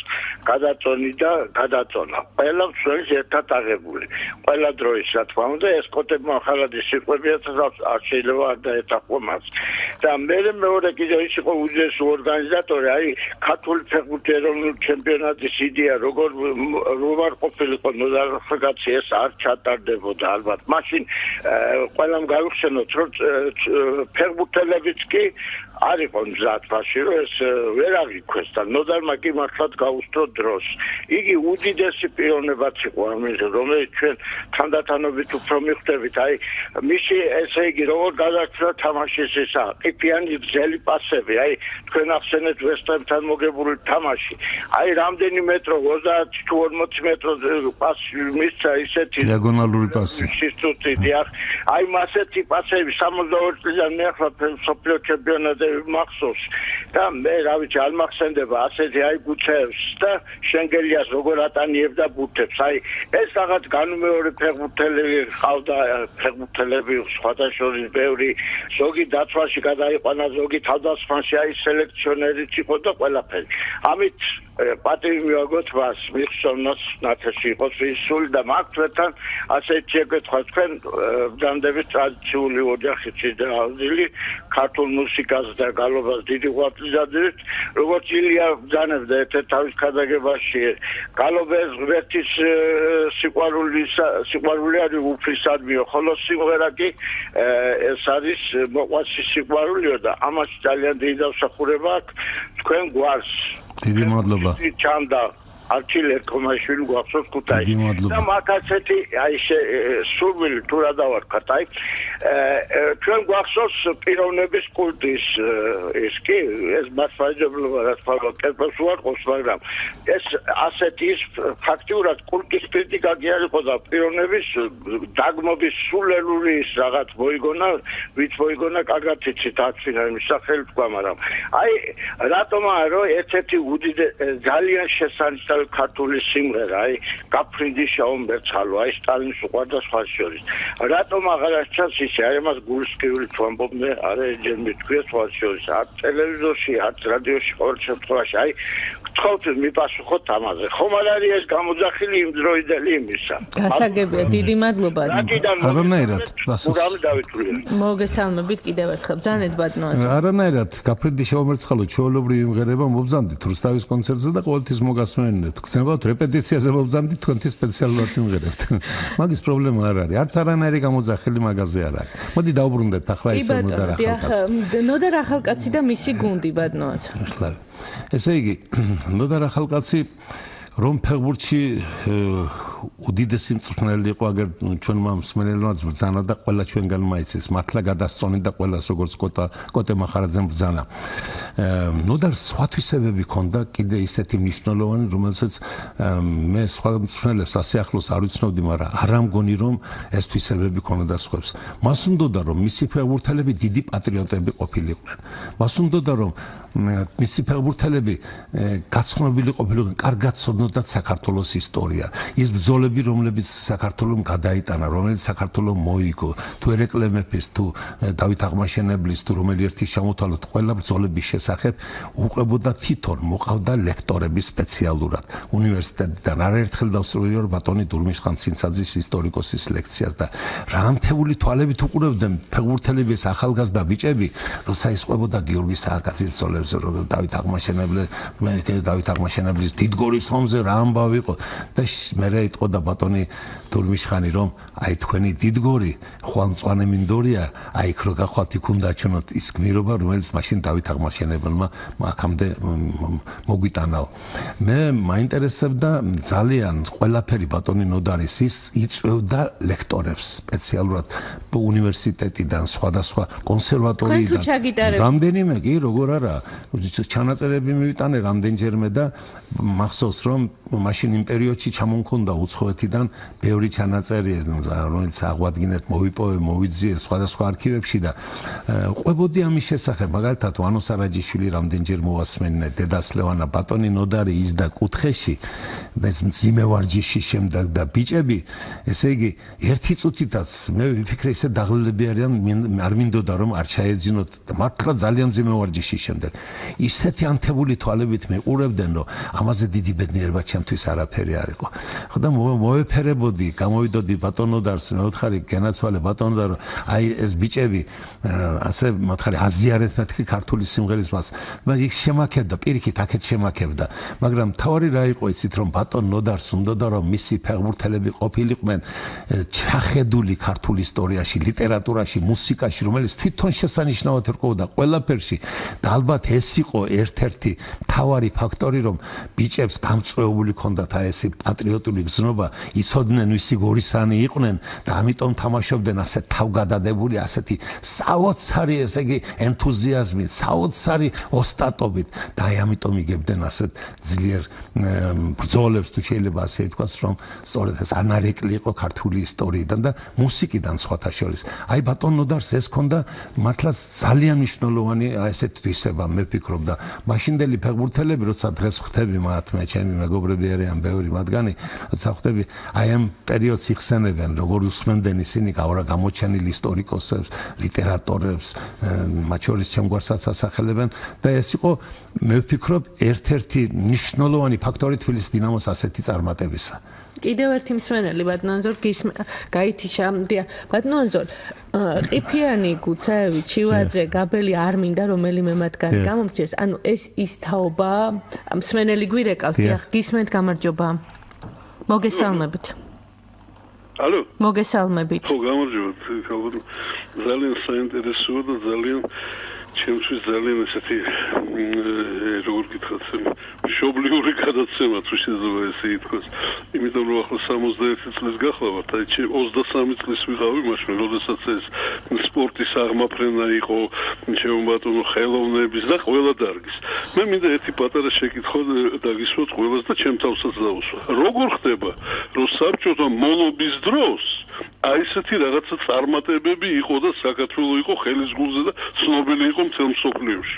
გადაწონი და გადაწონა. ყველა წელს ერთად აღებული. ყველა დროის რა თქმა უნდა ეს კოტებმა ხალადი სიყვებიათ არ შეიძლება არ დაეთახო მას. და მე მეორე კიდე ის იყო უძეს ორგანიზატორი, აი ქართული ფეხბურთი ეროვნული ჩემპიონატის იდეა როგორ რომარ ყოფილიყო ნოდარხაგაცი ეს არ ჩატარდებოდა ალბათ. მაშინ ყველამ გაიხსენოთ რომ ფეხბურთელებიც კი არ იყო მზად ფაში რომ ეს ვერ აღიქვეს და ნოდარმა კი მართლაც გაუსწრო დროს. იგი უდიდესი პიროვნებაც იყო ამის რომელიც ჩვენ თანდათანობით უფრო მიხვდებით. აი მისი ესე იგი როგორ გადაჭრა თამაშის ესა ყიფიანი ძელი პასები აი თქვენ ახსენეთ ვესტემთან მოგებული თამაში. აი რამდენი მეტრო 30 თუ 40 მეტრო პასი მისცა ისეთი დიაგონალური პასი. სისტუტი დიახ. აი მასეთი პასები 62 წლიდან მე ახლა სოფლიო ჩემპიონატზე მახსოვს. და მე რა ვიცი არ მახსენდება ასეთი აი გუჩებს და შენგელიას როგორ ატანიებდა ბუთებს აი ეს რაღაც განუმეორე ფეხბურთელები ხავდა ფეხბურთელები სხვადასხვა ბევრი. ზოგი დაცვაში გადაიყვანა ზოგი თავდასხმაში აი სელექციონერიც იყო და ყველაფერი. ამით პატივი მიაგოთ მას მიხსოვნოს ნაცაში იყოს ისული და მაგთვეთან ასე შეგეთხა თქვენ ბრძანდების ტრადიციული ოჯახი და ავზილი ქართულ მუსიკას და გალობას დიდი ღვაწლი დაძერეთ როგორც ილია ბრძანებდა ერთ თავის ქადაგებაში. გალობეს ღმერთის სიყვარული სიყვარული არის უფლისადმიო ხოლო სიმღერა კი ეს არის მოყვასი სიყვარულიო და ამას ძალიან დიდი დასახურება აქვს თქვენ გვარს. დიდი მადლობა. ჩანდა არჩილ ერკომაშვილი გვახსოვს ქუთაისში და მაგაცეთი აი სურვილი თუ რა დავარქათ აი ჩვენ გვახსოვს პიროვნების კულტის ეს კი ეს მასშტაბურობა რაც ფაქტობრივად უარყოფს მაგრამ ეს ასეთი ფაქტიურად კულტის კრიტიკა კი არ იყო და პიროვნების დაგმობის სულელური ის რაღაც მოიგონა ვით მოიგონა კარგად იცით აცი რა მსახელი თქვა მაგრამ აი რატომაა რომ ერთ-ერთი უდიდე ძალიან შესაძლებელი ქართული სიმღერა, აი, გაფრინდი შაუმბერცალო, აი, სტალინის უყვარდა სხვა შორის. რატომ აღარ აღჩას ისე, აი, მას გულსკიული თუ ამბობნე, არა, ჯერ მეთქვია სხვა შორის, არ ტელევიზორში, არ რადიოში ყოველ შემთხვევაში, აი, გთხოვთ მიპასუხოთ ამაზე. ხომ არ არის ეს გამოძახილი იმ დროიდელი იმისა? გასაგებია, დიდი მადლობა. არანაირად, პასუხი. მოგესალმებით კიდევ ერთხელ. ძანეთ ბატონო. არანაირად, გაფრინდი შაუმბერცალო, ჩვეულებრივი იმღერება მობზანდით რუსთავის კონცერტზე და ყოველთვის მოგასმენინეთ. გცნობთ რეპეტიციაზე მობზამდი თქვენთი სპეციალურად იმღერებთ. [laughs] მაგის პრობლემა არ არის. არც არანაირი გამოძახილი მაგაზე არ არის. მოდი დაუბრუნდეთ ახლა ისე ნოდარ ახალკაცი. ნოდარ ახალკაცი და მისი გუნდი ბადნოაც. ახლა ესე იგი [clears throat] ნოდარ ახალკაცი რომ ფეგბურთში უდიდესი მწვრთნელი იყო აგერ ჩვენმა მსმენელმა ბრძანა და ყველა ჩვენგან მაიცის მართლა გადასწონი და ყველას როგორც კოტა კოტე მახარაძემ ბრძანა. ნუ და სხვა თვისებები ქონდა კიდე ისეთი მნიშვნელოვანი რომელსაც მე სხვა მწვრთნელებს ასე ახლოს არ ვიცნობდი მაგრამ არ ამგონი რომ ეს თვისებები ქონდა სხვებს მას უნდოდა რომ მისი ფეხბურთელები დიდი პატრიოტები ყოფილიყვნენ. მას უნდოდა რომ მისი ფეხბურთელები გაცნობილი ყოფილიყო, კარგად ცოდნოდათ საქართველოს ისტორია. ის ბრძოლები, რომლებიც საქართველოს გადაიტანა, რომელიც საქართველოს მოიგო, თუ ერეკლე მეფის, თუ დავით აღმაშენებლის, თუ რომელი ერთი შემოთვალოთ, ყველა ბრძოლების შესახებ უყვებოდა თვითონ, მოყავდა ლექტორები სპეციალურად უნივერსიტეტიდან. არაერთხელ დავსრულე ბატონი დულმიშხან ცინცაძის ისტორიკოსის ლექციას და რამთეული თვალებით უყურებდნენ ფეხბურთელების ახალგაზრდა ბიჭები, როცა ისყვებოდა გიორგი სააკაძის ბრძოლებს, რომ დავით აღმაშენებლის დავით აღმაშენებლის დიდგორის ომზე რა ამბავი იყო და მე რა იტყო და ბატონი დურმიშხანი რომ აი თქვენი დიდგორი ხვალმწვანე მინდორია აი იქ რო გახვალთ იქ უნდა ჩვენოთ ის გმირობა რომელიც მაშინ დავით აღმაშენებელმა აქამდე მოგვიტანაო მე მაინტერესებდა ძალიან ყველაფერი ბატონი ნოდარის ის იწევდა ლექტორებს სპეციალურად უნივერსიტეტიდან სხვადასხვა კონსერვატორიიდან. რამდენიმე კი როგორ არა. ჩანაწერები მივიტანე რამდენჯერმე და მახსოვს რომ მაშინ იმ პერიოდში ჩამონქონდა უცხოეთიდან ბევრი ჩანაწერი რომელიც აღვადგინეთ მოვიპოვე მოვიძიე სხვადასხვა არქივებში და ყვებოდი ამის შესახებ მაგალითად ვანო სარაჯიშვილი რამდენჯერ მოასმენე დედას ლევანა ბატონი ნოდარი ის და კუთხეში ეს მძიმე ვარჯიში შემდეგ და ბიჭები ესე იგი ერთი წუთითაც მე ვიფიქრე ისე დაღლილები არიან არ მინდოდა რომ არ ჩაეძინოთ მართლა ძალიან მძიმე ვარჯიში შემდეგ ისეთი ანთებული თვალებით მეყურებდნენ რომ ამაზე დიდი ბედნიერება ჩემთვის არაფერი არ იყო. ხო და მოეფერებოდი, გამოვიდოდი ბატონოდარს, მეუთხარი გენაცვალე ბატონოდარო, აი ეს ბიჭები ასე მოთხარი აზიარეთ მეთქი ქართული სიმღერის მას. მაგრამ იქ შემაქებდა, პირიქით აქეთ შემაქებდა. მაგრამ თავარი რა იყო იცით რომ ბატონოდარს უნდოდა რომ მისი ფეხბურთელები ყოფილიყვნენ ჩახედული ქართულ ისტორიაში, ლიტერატურაში, მუსიკაში, რომელიც თვითონ შესანიშნავად რკოვდა ყველაფერში და ალბათ ეს იყო ერთ-ერთი თავარი ფაქტორი რომ ბიჭებს გამწვეული ქონდათ აი ესე პატრიოტული გზნობა, იცოდნენ ვისი გორისანი იყვნენ და ამიტომ თამაშობდნენ ასე თავგადადებული, ასეთი საოცარი ესე იგი ენთუზიაზმით, საოცარი ოსტატობით და აი ამიტომ იგებდნენ ასე ძლიერ ბრძოლებს თუ შეიძლება ასე ითქვას, რომ სწორედ ეს ანარეკლი იყო ქართული ისტორიიდან და მუსიკიდან სხვათა შორის. აი ბატონ ნოდარს ეს ქონდა მართლაც ძალიან მნიშვნელოვანი ესეთ თვისება მე ვფიქრობ და მაშინდელი ფეხბურთელები როცა დღეს ხვდები მათ მე ჩემი მეგობრები არიან ბევრი მათგანი როცა ხვდები აი ამ პერიოდს იხსენებენ როგორ უსმენდნენ ისინი გავრა გამოჩენილი ისტორიკოსებს ლიტერატორებს მათ შორის ჩემ გვარსაც ასახელებენ და ეს იყო მე ვფიქრობ ერთ-ერთი მნიშვნელოვანი ფაქტორი თბილისის დინამოს ასეთი წარმატებისა. კიდევ ერთი მსვენელი ბატონზორ გისმა გაითიშა ბატონზორ ყიფიანი გუცაევი ჩივაძე გაბელი არ მინდა რომელიმე მათგანი გამომჩეს ანუ ეს ის თაობა მსვენელი გვირეკავს დიახ გისმენთ გამარჯობა მოგესალმებით. ალო მოგესალმებით. ხო გამარჯობა. ძალიან საინტერესოა და ძალიან ჩემთვის ძალიან ესეთი როგორ გითხრათ მშობლიური გადაცემა თუ შეიძლება ესე ითქვას. იმიტომ რომ ახლა 61 წლის გახლავართ აი ჩემ 23 წლის ვიყავი მაშინ როდესაც ეს სპორტის აღმაფრენა იყო ჩემ ბატონო ხელოვნების და ყველა დარგის. მე მინდა ერთი პატარა შეკითხვა დაგისვათ ყველას და ჩემ თავსაც დაუსვა. როგორ ხდება რომ საბჭოთა მონობის დროს აი ესეთი რაღაცა წარმატებები იყო და საქართველოს იყო ხელისგულზე და ცნობილი იყო მთელ მსოფლიოში.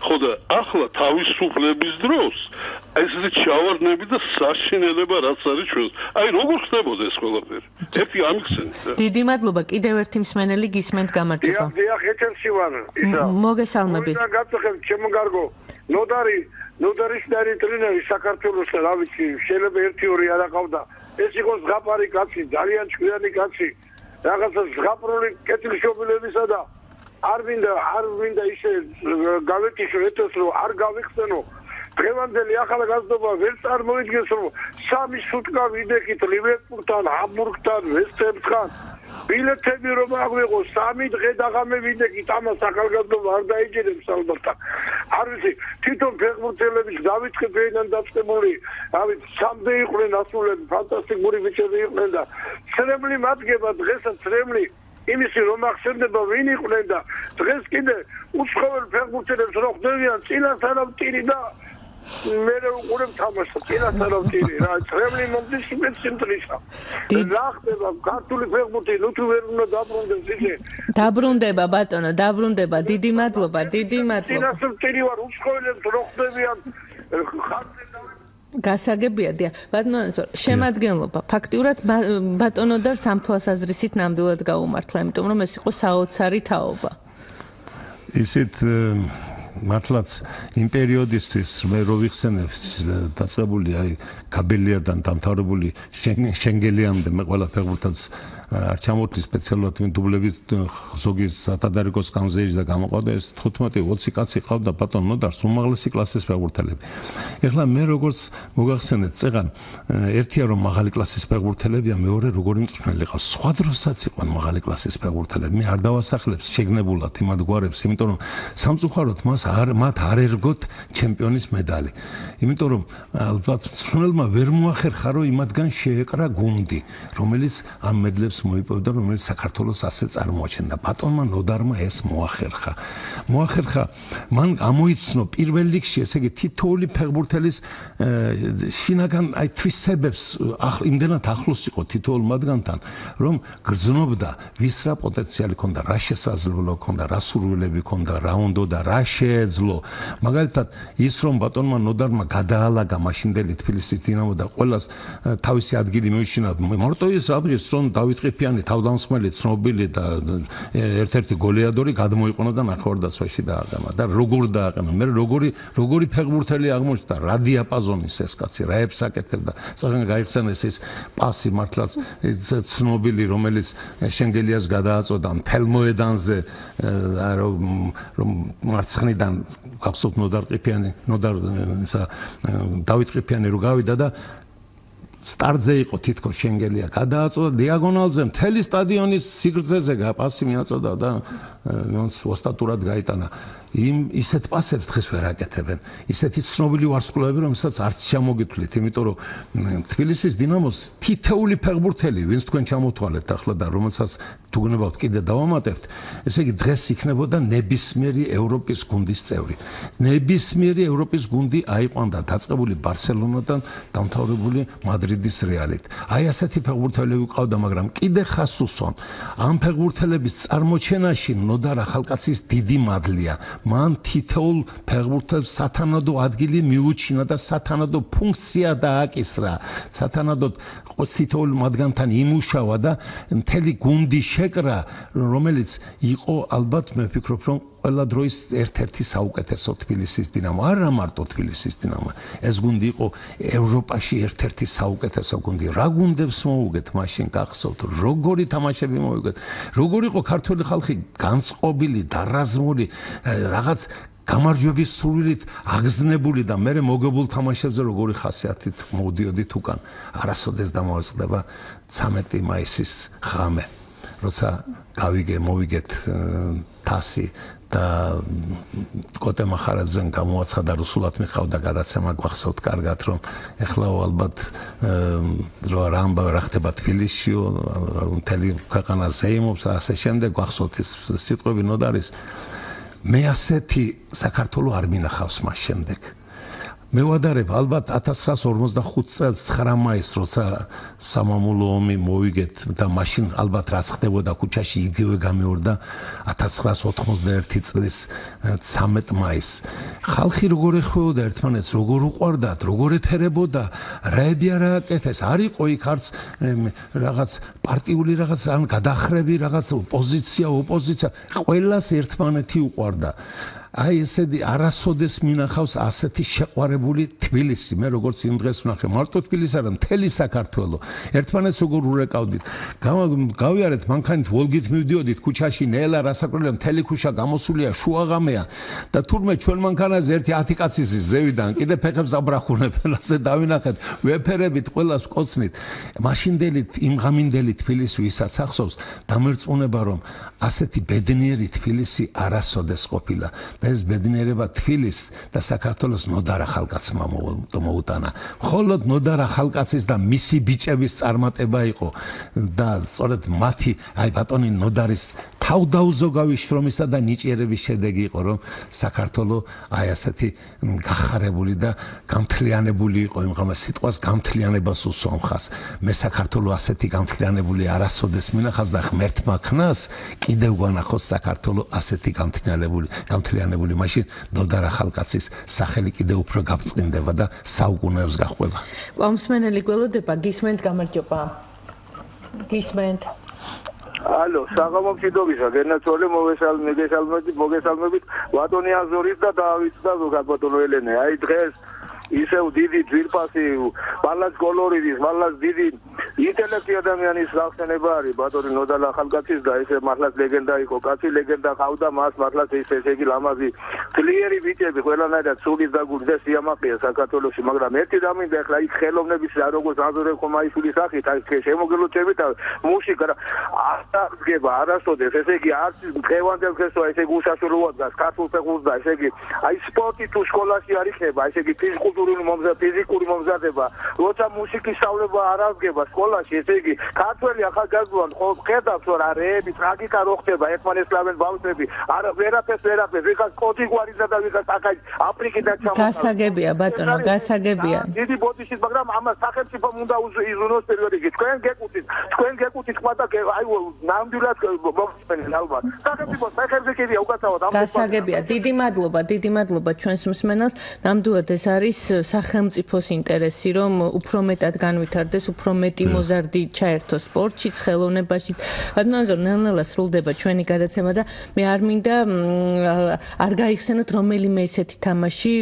ხო და ახლა თავისუფლების დროს აი ესეთი ჩავარდნები და საშინელება რაც არის ჩვენს. აი როგორ ხდებოდა ეს ყველაფერი? ერთი ამიხსენით. დიდი მადლობა. კიდევ ერთი მსმენელი გისმენთ გამარჯობა. დიახ, დიახ, ეთერში ვარ. ისა. მოგესალმებით. და გაწეხებ ჩემო გარგო. ნოდარი, ნოდარის დარი ტრენერი საქართველოს და რა ვიცი, შეიძლება 1-2 არ აყავდა. ეს იყო ზღაპარი კაცი, ძალიან ჭკვიანი კაცი. რაღაცა ზღაპრული კეთილშობილებისა და არ მინდა არ მინდა ისე გავეკიშო ეთოს რომ არ გავიხსენო დღევანდელი ახალგაზრდობა ვერ წარმოიდგენს რომ სამი სუტკა ვიდექით ლივერპულთან, ჰამბურგთან, ვესტემთან ბილეთები რომ აღვიღო სამი დღე დაღამე ვიდექით ამას ახალგაზრდობა არ დაიჯერებს ალბათ. არ ვიცი თვითონ ფეხბურთელების დავითქე ფეინან დაწყებული ავით სამდე იყვნენ ასულები ფანტასტიკური ბიჭები იყვნენ და ცრემლი მათგება დღესაც ცრემლი იმისი რომ ახსენდება ვინ იყვნენ და დღეს კიდე უცხოელ ფეხბურთელებს რო ხდებიან წინასწარ ამტირი და მე რო უყურებ თამაშს წინასწარ ამტირი რა ტრემლი მომდის სიმწრისა რა ხდება? ქართული ფეხბურთი ნუ თუ ვერ უნდა დაბრუნდეს ისე. დაბრუნდება ბატონო დაბრუნდება. დიდი მადლობა დიდი მადლობა. წინასწარ ამტირი ვარ უცხოელებს რო ხდებიან ხარჯზე გასაგებია დია ბატონო შემადგენლობა. ფაქტიურად ბატონო და სამთვალსაზრისით ნამდვილად გაუმართლა იმიტომ რომ ეს იყო საოცარი თაობა. ისეთ მართლაც იმ პერიოდისთვის მე რო ვიხსენებ დაწყებული აი კაბელიადან დამთავრებული შენგელიამდე მე ყველა ფეხბურთელს არ ჩამოთვლი სპეციალურად დუბლების ზოგი სათადარიგოს კანზეიში და გამოყავდა ეს 15-20 კაცი ყავდა ბატონო და უმაღლესი კლასის ფეხბურთელები. ეხლა მე როგორც მოგახსენეთ, წეგან ერთია რომ მაღალი კლასის ფეხბურთელებია, მეორე როგორი მწვრთნელი ყავს. სხვა დროსაც იყვნენ მაღალი კლასის ფეხბურთელები. მე არ დავასახლებს შეგნებულად იმად გვარებს, იმიტომ რომ სამწუხაროდ მას არ მათ არ ერგოთ ჩემპიონის მედალი. იმიტომ რომ ალბათ მწვრთნელმა ვერ მოახერხა რომ იმათგან შეეკრა გუნდი, რომელიც ამ მედლებს მოიპოვდა რომელიც საქართველოს ასე წარმოაჩენდა. ბატონმა ნოდარმა ეს მოახერხა. მოახერხა მან გამოიცნო პირველ რიგში ესე იგი თითოეული ფეხბურთელის შინაგან აი თვისებებს იმდენად ახლოს იყო თითოეულ მათგანთან რომ გრძნობდა ვის რა პოტენციალი ქონდა რა შესაძლებლობა ქონდა რა სურვილები ქონდა რა უნდა და რა შეეძლო. მაგალითად ის რომ ბატონმა ნოდარმა გადაალაგა მაშინდელი თბილისის დინამო და ყოველას თავისი ადგილი მოიჩინა მარტო ის რადგან რომ დავითყი ყიფიანი თავდამსხმელი ცნობილი და ერთ-ერთი გოლეადორი გადმოიყონა და ნახევარდაცვაში დააგამა და როგორ დააგამა მე როგორი როგორი ფეხბურთელი აღმოჩნდა? რა დიაპაზონის ეს კაცი რა ებს აკეთებდა? წაღან გაიხსენეს ეს პასი მართლაც ცნობილი რომელიც შენგელიას გადააწოდა მთელ მოედანზე რომ მარცხნიდან გახსოვთ ნოდარ ყიფიანი ნოდარ ისა დავით ყიფიანი რო გავიდა და სტარტზე იყო თითქოს შენგელია გადააწოდა. დიაგონალზე მთელი სტადიონის სიგრძეზე გაპასი მიაწოდა და ნონს ოსტატურად გაიტანა იმ ისეთ პასებს დღეს ვერ აკეთებენ. ისეთი ცნობილი ვარსკვლავები, რომელსაც არც ჩამოგითვლით, იმიტომ რომ თბილისის დინამოს თითეული ფეხბურთელი, ვინც თქვენ ჩამოთვალეთ ახლა და რომელსაც თუ გნებავთ კიდე დავამატებთ, ესე იგი დღეს იქნებოდა ნებისმიერი ევროპის გუნდის წევრი. ნებისმიერი ევროპის გუნდი აიყვანდა დაწყებული ბარსელონოდან დამთავრებული მადრიდის რეალით. აი ასეთი ფეხბურთელები ყავდა, მაგრამ კიდე ხასუსონ. ამ ფეხბურთელების წარმოჩენაში ნოდარ ახალკაცის დიდი მადლია. მან თითოეულ ფეხბურთელს სათანადო ადგილი მიუჩინა და სათანადო ფუნქცია დააკისრა. სათანადოდ თითოეულ მათგანთან იმუშავა და მთელი გუნდი შეკრა, რომელიც იყო ალბათ მე ვფიქრობ, რომ ყველა დროის ერთ-ერთი საუკეთესო თბილისის დინამო. არა მარტო თბილისის დინამო. ეს გუნდი იყო ევროპაში ერთ-ერთი საუკეთესო გუნდი. რა გუნდებს მოუგეთ მაშინ გახსოვთ? როგორი თამაშები მოუგეთ? როგორი იყო ქართული ხალხი განწყობილი, დარაზმული, რაღაც გამარჯვების სულით აგზნებული და მე მოგებულ თამაშებზე როგორი ხასიათით მოდიოდით უკან. არასოდეს დამოწდება 13 მაისის ღამე. როცა გავიგე, მოვიგეთ თასი და კოტე მახარაძემ გამოაცხადა რუსულად მიყავდა გადაცემა გვახსოვთ კარგად რომ ეხლა ალბათ რო რამბა რა ხდება თბილისშიო მთელი ქვეყანა ზეიმობს ასე შემდეგ გვახსოვთ ის სიტყვები ნოდარის. მე ასეთი საქართველოს არ მინახავს მას შემდეგ მე ვადარებ ალბათ 1945 წელს 9 მაისს როცა სამამულო ომი მოვიგეთ და მაშინ ალბათ რაც ხდებოდა ქუჩაში იგივე გამეორდა 1991 წლის 13 მაისს. ხალხი როგორ ეხვეოდა ერთმანეთს? როგორ უყვარდათ? როგორ ეფერებოდა რაები არა აკეთეს არ იყო იქ არც რაღაც პარტიული რაღაც ან გადახრები რაღაც პოზიცია ოპოზიცია. ყველას ერთმანეთი უყვარდა აი ესეთი არასოდეს მინახავს ასეთი შეყვარებული თბილისი. მე როგორც იმ დღეს ვნახე მარტო თბილისი არა მთელი საქართველო. ერთმანეთს როგორ ურეკავდით? გავიარეთ მანქანით ვოლგით მივდიოდით ქუჩაში ნელა რასაკვირველია მთელი ქუჩა გამოსულია შუაღამეა და თურმე ჩვენ მანქანაზე ერთი 10 კაცის ზევიდან კიდე ფეხებს აბრახუნებენ [laughs] ასე დავინახეთ. ვეფერებით ყველას კოცნით. მაშინდელით იმ ღამინდელი თბილისი ვისაც ახსოვს დამერწმუნება რომ ასეთი ბედნიერი თბილისი არასოდეს ყოფილა ეს ბედნიერება თბილის და საქართველოს ნოდარ ახალკაცმა მოუტანა. მხოლოდ ნოდარ ახალკაცის და მისი ბიჭების წარმატება იყო. და სწორედ მათი აი ბატონი ნოდარის თავდაუზოგავი შრომისა და ნიჭიერების შედეგი იყო რომ საქართველო აი ასეთი გახარებული და გამთლიანებული იყო იმ ღამე სიტყვას გამთლიანებას უსვამხას მე საქართველოს ასეთი გამთლიანებული არასოდეს მინახავს და ღმერთმა ქნას კიდევ გვანახოს საქართველოს ასეთი გამთლიანებული გამთლიანებული მაშინ დოდარ ახალკაცის სახელი კიდევ უფრო გაბწყინდება და საუკუნეებს გახვება ყომსმენელი გველოდება გისმენთ გამარჯობა გისმენთ ალო, საღამო მშვიდობისა, გენაცვალე მოგესალმებით, მოგესალმებით, მოგესალმებით, ბატონი აზორის და დავით და ზოგად ბატონო ელენე. აი დღეს ისევ დიდი ძვირფასი ბალანს კოლორიდის, ბალანს დიდი ინტელექტი ადამიანის გახსენება არის. ბატონი ნოდალა ხალკაცის და ესე მართლაც ლეგენდა იყო, კაცი ლეგენდა ხავდა მას მართლაც ესე ესე იგი ლამაზი ძლიერი ბიჭები ყველანაირად სულის და გულზე სიამაყეა საქართველოსში, მაგრამ ერთი დამინდა ახლა იქ ხელოვნების რა როგორც აზორე ხომ აი სულის სახით, აი მუსიკა რა აღდგება არასოდეს ესე იგი არც დღევანდელ დღესო ესე იგი უშაშროა და ქართულ ფეხბურთს და ესე იგი აი სპორტი თუ სკოლაში არ იქნება, ესე იგი ფიზიკურ კულტურული მომზადება, ფიზიკური მომზადება, როცა მუსიკის სწავლება არ აღგება სკოლაში, ესე იგი, ქართველი ახალგაზრდულან ხო ხედავს რა რეები, ტრაგიკა რო ხდება, ერთმანეთსლავენ ბავშვები, არ ვერაფერს ვერაფერს, ვიღაც კოდი გვარიზა და ვიღაც ახალ აფრიკიდან ჩამოვა. გასაგებია ბატონო, გასაგებია. დიდი ბოდიშით, მაგრამ ამას სახელმწიფომ უნდა იზუნოს პერიოდი. თქვენ გეკუთით, თქვენ გეკუთით ხმა და აი ნამდვილად მოხსენე ალბათ. სახელმწიფო სახელმწიფო უკაცრავად ამ გასაგებია. დიდი მადლობა, დიდი მადლობა ჩვენს მსმენელს. ნამდვილად ეს არის სახელმწიფოს ინტერესი, რომ უფრო მეტად განვითარდეს, უფრო მეტი მოზარდი ჩაერთოს სპორტში, ხელოვნებაში. ბატონო, ნელ-ნელა სრულდება ჩვენი გადაცემა და მე არ მინდა არ გაიხსენოთ რომელიმე ესეთი თამაში,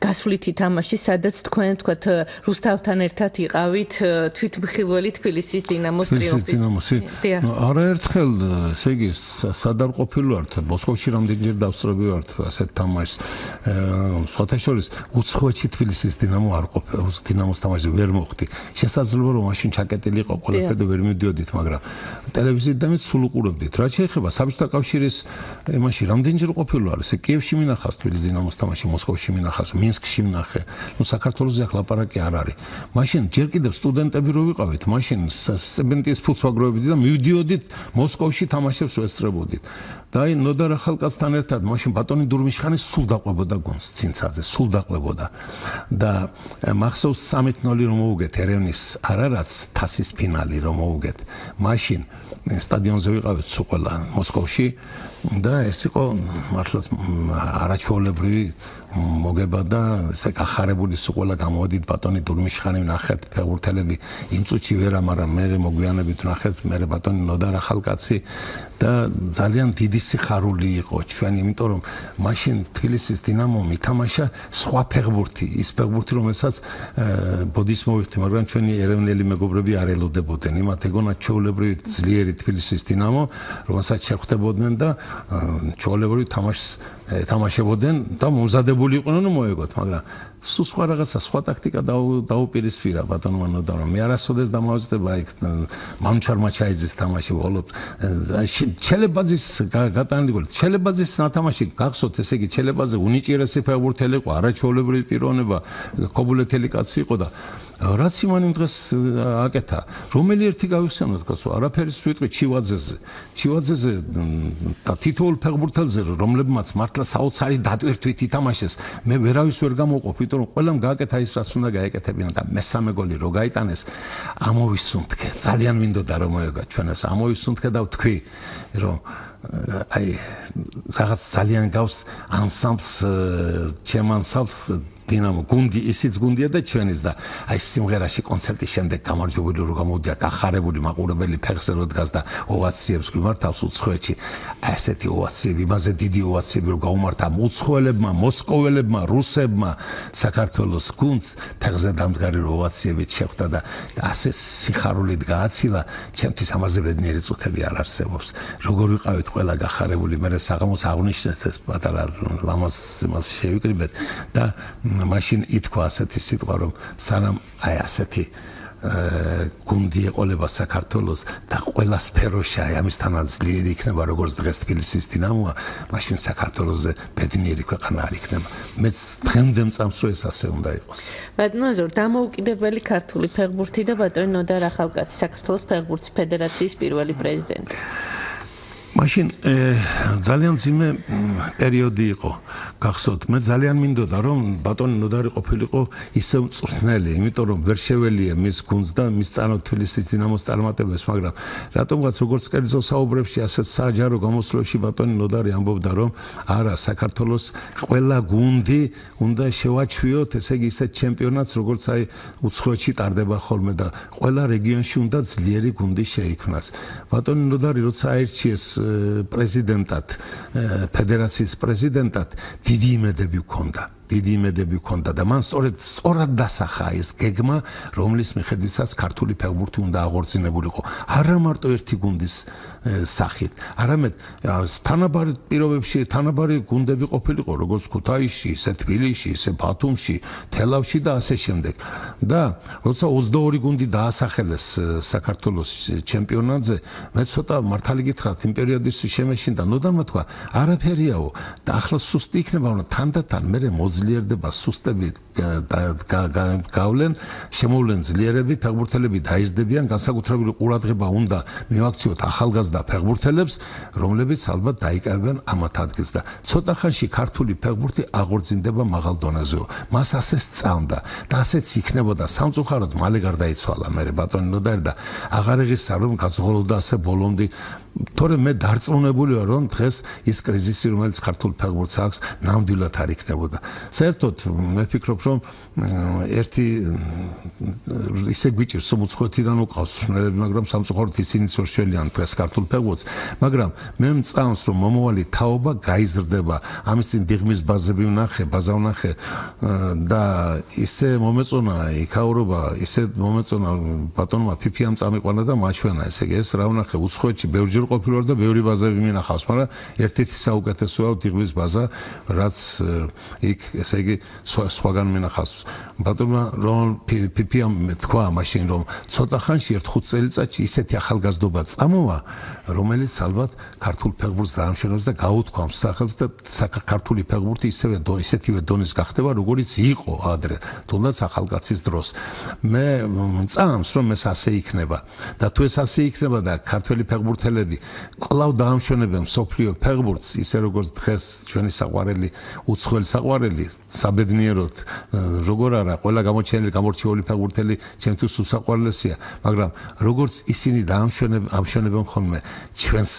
გასვლითი თამაში, სადაც თქვენ თქვათ რუსთავთან ერთად იყავით თვითმხილველი თბილისის დინამოს ტრიუმფი. დინამოსი. არაერთხელ, ესე იგი, სადარ ყოფილვართ, მოსკოვში რამდენჯერ დავსწრებივართ ასეთ თამაშს. სხვათა შორის უცხოეთში თბილისის დინამო არ ყოფილა, რუს დინამოს თამაში ვერ მოხდი. შესაძლოა რომ მაშინ ჩაკეტილი იყო ყველაფერი და ვერ მივდიოდით, მაგრამ ტელევიზიიდან მეც სულ უყურებდით. რა შეიძლება საბჭოთა კავშირის იმაში რამდენჯერ ყოფილა არის? კიევში მინახავს თბილისის დინამოს თამაში, მოსკოვში მინახავს, მინსკში მინახე. ნუ საქართველოს ახლა ლაპარაკი არ არის. მაშინ ჯერ კიდევ სტუდენტები რო ვიყავით, მაშინ სტუდენტის ფულს ვაგროვებდით და მივდიოდით მოსკოვში თამაშებს ვესწრებოდით. და აი ნოდარ ახალკაცთან ერთად მაშინ ბატონი დურმიშხანი სულ დაყვებოდა გონს ცინცაძე, სულ დაყვებოდა. და მახსოვს 13-0 რომ მოუგეთ ერევნის არარაც თასის ფინალი რომ მოუგეთ მაშინ სტადიონზე ვიყავით სულ ყველა მოსკოვში და ეს იყო მართლაც არაჩვეულებრივი მოგება და ესე გახარებული სულ ყველა გამოვედით ბატონი დურმიშხანი ნახეთ ფეხბურთელები იმ წუთში ვერა მაგრამ მე მოგვიანებით ნახეთ მე ბატონი ნოდარ ახალკაცი და ძალიან დიდი სიხარული იყო ჩვენ იმიტომ რომ მაშინ თბილისის დინამო მითამაშა სხვა ფეხბურთი ის ფეხბურთი რომელსაც ბოდის მოვიხდი მაგრამ ჩვენი ეროვნული მეგობრები არ ელოდებოდნენ. იმათ ეგონა ჩეულებრივი ძლიერი თბილისის დინამო რომელსაც შეხვდებოდნენ და ჩეულებრივი თამაშს თამაშებოდნენ და მომზადებული იყვნენ რომ მოეგოთ მაგრამ სულ სხვა რაღაცა, სხვა ტაქტიკა დაუპირისპირა ბატონმა ნოდარმა. მე არასოდეს დამავწდება იქ მამჩარმა ჩაიძეს თამაში ვოლობ. ჩელებაძის გატანილი გოლი. ჩელებაძის ნათამაში გახსოვთ, ესე იგი ჩელებაძე უნიჭიერესი ფეხბურთელი იყო, არაჩვეულებრივი პიროვნება, ქობულეთელი კაცი იყო და რაც იმან იმ დღეს აკეთა? რომელი ერთი გავიხსენოთ კაცო არაფერის ვიტყვი ჩივაძეზე. ჩივაძეზე და თითოეულ ფეხბურთელზე რომლებმაც მართლა საოცარი დატვირთვით ითამაშეს. მე ვერავის ვერ გამოვყოფ იმიტომ რომ ყველამ გააკეთა ის რაც უნდა გაეკეთებინა და მესამე გოლი რო გაიტანეს. ამოვისუნთქე. ძალიან მინდოდა რომ მოეგა ჩვენს ამოვისუნთქე და ვთქვი რომ აი რაღაც ძალიან გავს ანსამბლს ჩემ ანსამბლს დინამო გუნდი ისიც გუნდია და ჩვენის და აი სიმღერაში კონცერტის შემდეგ გამარჯვებული რო გამოდია გახარებული მაყურებელი ფეხზე რო დგას და ოვაციებს გვიმართავს უცხოეთში. ასეთი ოვაციები იმაზე დიდი ოვაციები რო გაუმართა უცხოელებმა მოსკოველებმა რუსებმა საქართველოს გუნდს ფეხზე დამდგარი ოვაციებით შეხვდა და ასე სიხარულით გააცილა ჩემთვის ამაზე ბედნიერი წუთები არ არსებობს. როგორ ვიყავით ყველა გახარებული მე საღამოს აღნიშნეთ ეს პატარა ლამას იმას შევიკრიბეთ და მაშინ ითქვა ასეთი სიტყვა რომ სანამ აი ასეთი გუნდი ეყოლება საქართველოს და ყველა სფეროში აი ამისთანაც ძლიერი იქნება როგორც დღეს თბილისის დინამოა მაშინ საქართველოსზე ბედნიერი ქვეყანა არ იქნება. მეც დღემდე მწამს რომ ეს ასე უნდა იყოს. ბატონო ზორ დამოუკიდებელი ქართული ფეხბურთი და ბატონო ნოდარ ახალკაცი საქართველოს ფეხბურთის ფედერაციის პირველი პრეზიდენტი მაშინ ძალიან ძიმე პერიოდი იყო გახსოვთ. მე ძალიან მინდოდა რომ ბატონი ნოდარი ყოფილიყო ისე მწვრთნელი იმიტომ რომ ვერ შეველია მის გუნდს და მის წარმოთვილის დინამოს წარმატებებს მაგრამ რატომღაც როგორც კერძო საუბრებში ასეც საჯარო გამოსვლებში ბატონი ნოდარი ამბობდა რომ არა საქართველოს ყველა გუნდი უნდა შევაჩვიოთ ესე იგი ისეთ ჩემპიონატს როგორც აი უცხოეთში ტარდება ხოლმე და ყველა რეგიონში უნდა ძლიერი გუნდი შეიქმნას. ბატონი ნოდარი როცა აირჩიეს პრეზიდენტად ფედერაციის პრეზიდენტად დიდი იმედები ჰქონდა დიდი იმედები ჰქონდა და მან სწორედ სწორად დასახა ეს გეგმა, რომლის მიხედვითაც ქართული ფეხბურთი უნდა აღორძინებულიყო. არა მარტო ერთი გუნდის სახით, არამედ თანაბარი პირობებში თანაბარი გუნდები ყოფილიყო, როგორც ქუთაისში, ისე თბილისში, ისე ბათუმში, თელავში და ასე შემდეგ. და როცა 22 გუნდი დაასახელეს საქართველოს ჩემპიონატზე, მე ცოტა მართალი გითხრათ, იმ პერიოდის შემეშინდა, ნუ და თქვა, არაფერიაო და ახლა სუსტი იქნება, რომ თანდათან მე მო მოძლიერდება სუსტები გავლენ შემოვლენ ძლიერები ფეხბურთელები დაიზრდებიან განსაკუთრებული ყურადღება უნდა მივაქციოთ ახალგაზრდა ფეხბურთელებს რომლებიც ალბათ დაიკავებენ ამათ ადგილს და ცოტა ხანში ქართული ფეხბურთი აღორძინდება მაღალ დონეზეო. მას ასე სწამდა და ასეც იქნებოდა. სამწუხაროდ მალე გარდაიცვალა მე ბატონი ნოდარი და აღარ იღისა რომ გაწოლოდა ასე ბოლომდე. თორე მე დარწმუნებული ვარ რომ დღეს ის კრიზისი რომელიც ქართულ ფეხბურთს აქვს ნამდვილად არ იქნებოდა საერთოდ მე ფიქრობ რომ ერთი ისე გვიჭირს სომუცხოთიდან უყავს შნელები მაგრამ სამწუხაროდ ისინი წორშველიან დღეს ქართულ ფეხბურთს. მაგრამ მე მწავს რომ მომავალი თაობა გაიზრდება ამის წინ დიღმის ბაზები ვნახე ბაზა ვნახე და ისე მომეწონა იქაურობა ისე მომეწონა ბატონმა ფიფიამ წამიყვანა და მაჩვენა ესე იგი ეს რა ვნახე უცხოეთში ბევრჯერ ყოფილვარ და ბევრი ბაზები მინახავს, მაგრამ ერთ-ერთი საუკეთესოა დიღმის ბაზა, რაც იქ ესე იგი სხვაგან მინახავს. ბატონმა რომ პიპიამ თქვა მაშინ რომ ცოტა ხანში ერთ-ხუთ წელიწადში ისეთი ახალგაზრდობა წამოვა, რომელიც ალბათ ქართულ ფეხბურთს დაამშვენებს და გაუთქვამს სახელს და საქართველოს ფეხბურთი ისევე დო ისეთივე დონის გახდება, როგორიც იყო ადრე, თუნდაც ახალგაზრდის დროს. მე წამს რომ ეს ასე იქნება და თუ ეს ასე იქნება და ქართველი ფეხბურთელები კვლავ დაამშვენებენ სოფლიო ფეხბურთს ისე როგორც დღეს ჩვენი საყვარელი უცხოელი საყვარელი საბედნიეროდ როგორ არა ყველა გამოჩენილი გამორჩეული ფეხბურთელი ჩემთვის უსაყვარლესია მაგრამ როგორც ისინი დაამშვენებენ ამშვენებენ ხოლმე ჩვენს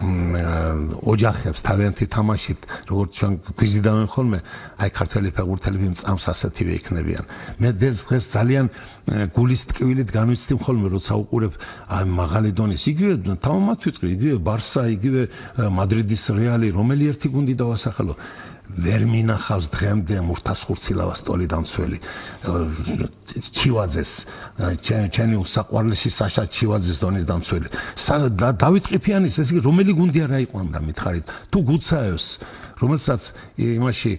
ოჯახებს თავიანთი თამაშით როგორც ჩვენ გვიზიდავენ ხოლმე აი ქართველი ფეხბურთელები მწამს ასეთივე იქნებიან. მე დღეს ძალიან გულის ტკივილით განვიცდი ხოლმე როცა უყურებ აი მაღალი დონის იგივე თამამად ვიტყვი იგივე ბარსა იგივე მადრიდის რეალი რომელი ერთი გუნდი დავასახელო ვერ მინახავს დღემდე მურთასხურცილავას ტოლი დამცველი. ჩივაძეს. ჩენი უსაყვარლესი საშა ჩივაძეს დონის დამცველი. დავით ყიფიანის ეს რომელი გუნდი არა იყვანდა მითხარით? თუ გუცაევს რომელსაც იმაში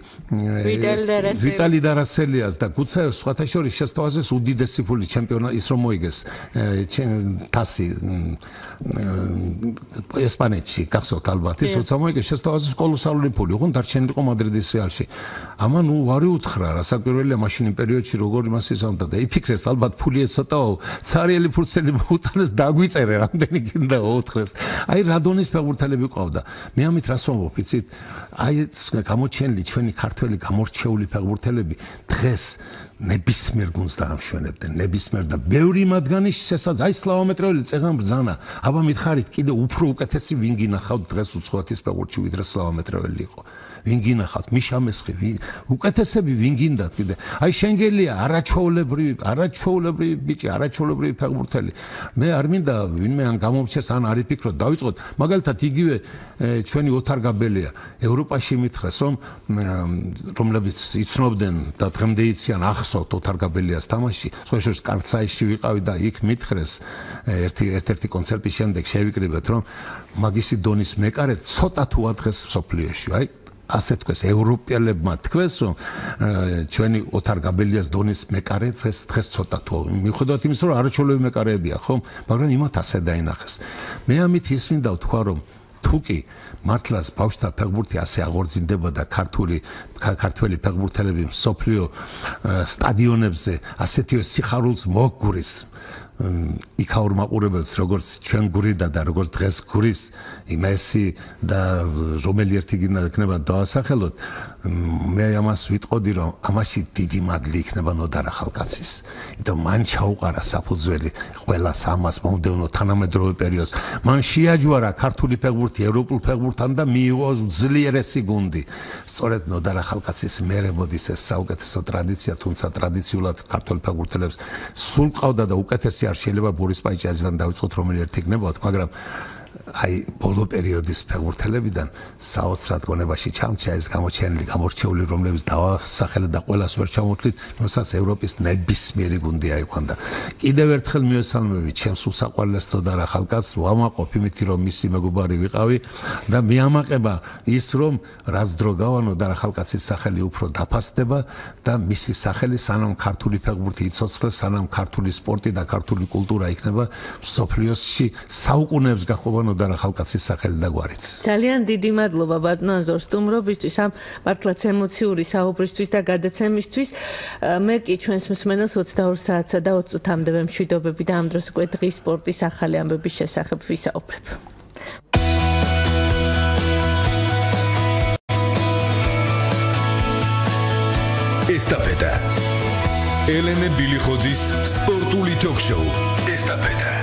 ვიტალი დარასელიას და გუცაევს სხვათა შორის შესთავაზეს უდიდესი ფული ჩემპიონატ ის რომ მოიგეს თასი ესპანეთში გახსოვთ ალბათ ის როცა მოიგეს შესთავაზეს კოლოსალური ფული. ხო დარჩენილიყო მადრიდის რეალში. ამან ნუ ვარი უთხრა რა საკვირველია მაშინ იმ პერიოდში როგორ იმას ისამდა და იფიქრეს ალბათ ფული ეცოტაო ცარიელი ფურცელი მოუტანეს დაგვიწერე რამდენი გინდა უთხრეს აი რადონის ფეგურთელები ყავდა მე ამით რას ვამბობ იცით? აი აი გამოჩენილი ჩვენი ქართველი გამორჩეული ფეხბურთელები დღეს ნებისმიერ გუნდს დაამშვენებდნენ ნებისმიერ და ბევრი მათგანი შესაძ აი სლავომეტროველი წეგან ბრძანა. აბა მითხარით კიდე უფრო უკეთესი ვინგი ნახავთ დღეს უცხოეთის ფეხბურთში ვიდრე სლავომეტროველი იყო ვინ გინახავთ მიშა მესხი უკეთესები ვინ გინდათ კიდე? აი შენგელია არაჩვეულებრივი არაჩვეულებრივი ბიჭი არაჩვეულებრივი ფეხბურთელი. მე არ მინდა ვინმე ან გამომჩეს ან არ იფიქროთ დავიწყოთ. მაგალითად იგივე ჩვენი ოთარ გაბელია ევროპაში მითხრეს რომ რომლებიც იცნობდნენ და დღემდე იციან ახსოვთ ოთარ გაბელიას თამაში სხვა შორის კარცაიში ვიყავი და იქ მითხრეს ერთი ერთ-ერთი კონცერტის შემდეგ შევიკრიბეთ რომ მაგისი დონის მეკარე ცოტა თუ ადღეს სოფლიოში აი ასე თქვეს ევროპელებმა თქვეს რომ ჩვენი ოთარ გაბელიას დონის მეკარე დღეს დღეს ცოტა თუ მიხვდათ იმის რომ არაჩვეულებრივი მეკარეებია ხო მაგრამ იმათ ასე დაინახეს. მე ამით ის მინდა ვთქვა რომ თუკი მართლაც ბავშთა ფეხბურთი ასე აღორძინდებოდა ქართული ქართველი ფეხბურთელები სოფლიო სტადიონებზე ასეთივე სიხარულს მოგგურის იქაურ მაყურებელს როგორც ჩვენ გურიდა და როგორც დღეს გურის იმესი და რომელი ერთი გინდა დაასახელოთ მე ამას ვიტყოდი რომ ამაში დიდი მადლი იქნება ნოდარ ახალკაცის იმიტომ მან ჩაუყარა საფუძველი ყველას ამას მომდევნო თანამედროვე პერიოდს. მან შეაჯვარა ქართული ფეხბურთი ევროპულ ფეხბურთთან და მიიღო ძლიერესი გუნდი. სწორედ ნოდარ ახალკაცის მერებოდის ეს საუკეთესო ტრადიცია თუმცა ტრადიციულად ქართულ ფეხბურთელებს სულ ყავდა და უკეთესი არ შეიძლება ბორის პაიჭაძიდან დავიწყოთ რომელი ერთი იქნებოდა მაგრამ აი ბოლო პერიოდის ფეხბურთელებიდან საოცრად გონებაში ჩამჩა ეს გამოჩენილი გამორჩეული რომლებიც დავასახელე და ყოველას ვერ ჩამოთვლით რომელსაც ევროპის ნებისმიერი გუნდი აიყვანდა. კიდევ ერთხელ მიესალმები ჩემს უსაყვარლეს თოდარ ახალკაც ვამაყობ იმითი რომ მისი მეგობარი ვიყავი და მიამაყება ის რომ რაც დრო გავანო და ახალკაცის სახელი უფრო დაფასდება და მისი სახელი სანამ ქართული ფეხბურთი იცოცხლეს სანამ ქართული სპორტი და ქართული კულტურა იქნება სოფლიოსში საუკუნეებს გახოვანო გამოდან ახალკაცის სახელი და გვარიც. ძალიან დიდი მადლობა ბატონო ზორ სტუმრობისთვის ამ მართლაც ემოციური საუბრისთვის და გადაცემისთვის. მე კი ჩვენს მსმენელს 22 საათსა და 20 წუთამდევე მშვიდობები და ამ დროს უკვე დღის სპორტის ახალი ამბების შესახებ ვისაუბრებ. ესტაფეტა. ელენე ბილიხოძის სპორტული ток-შოუ. ესტაფეტა.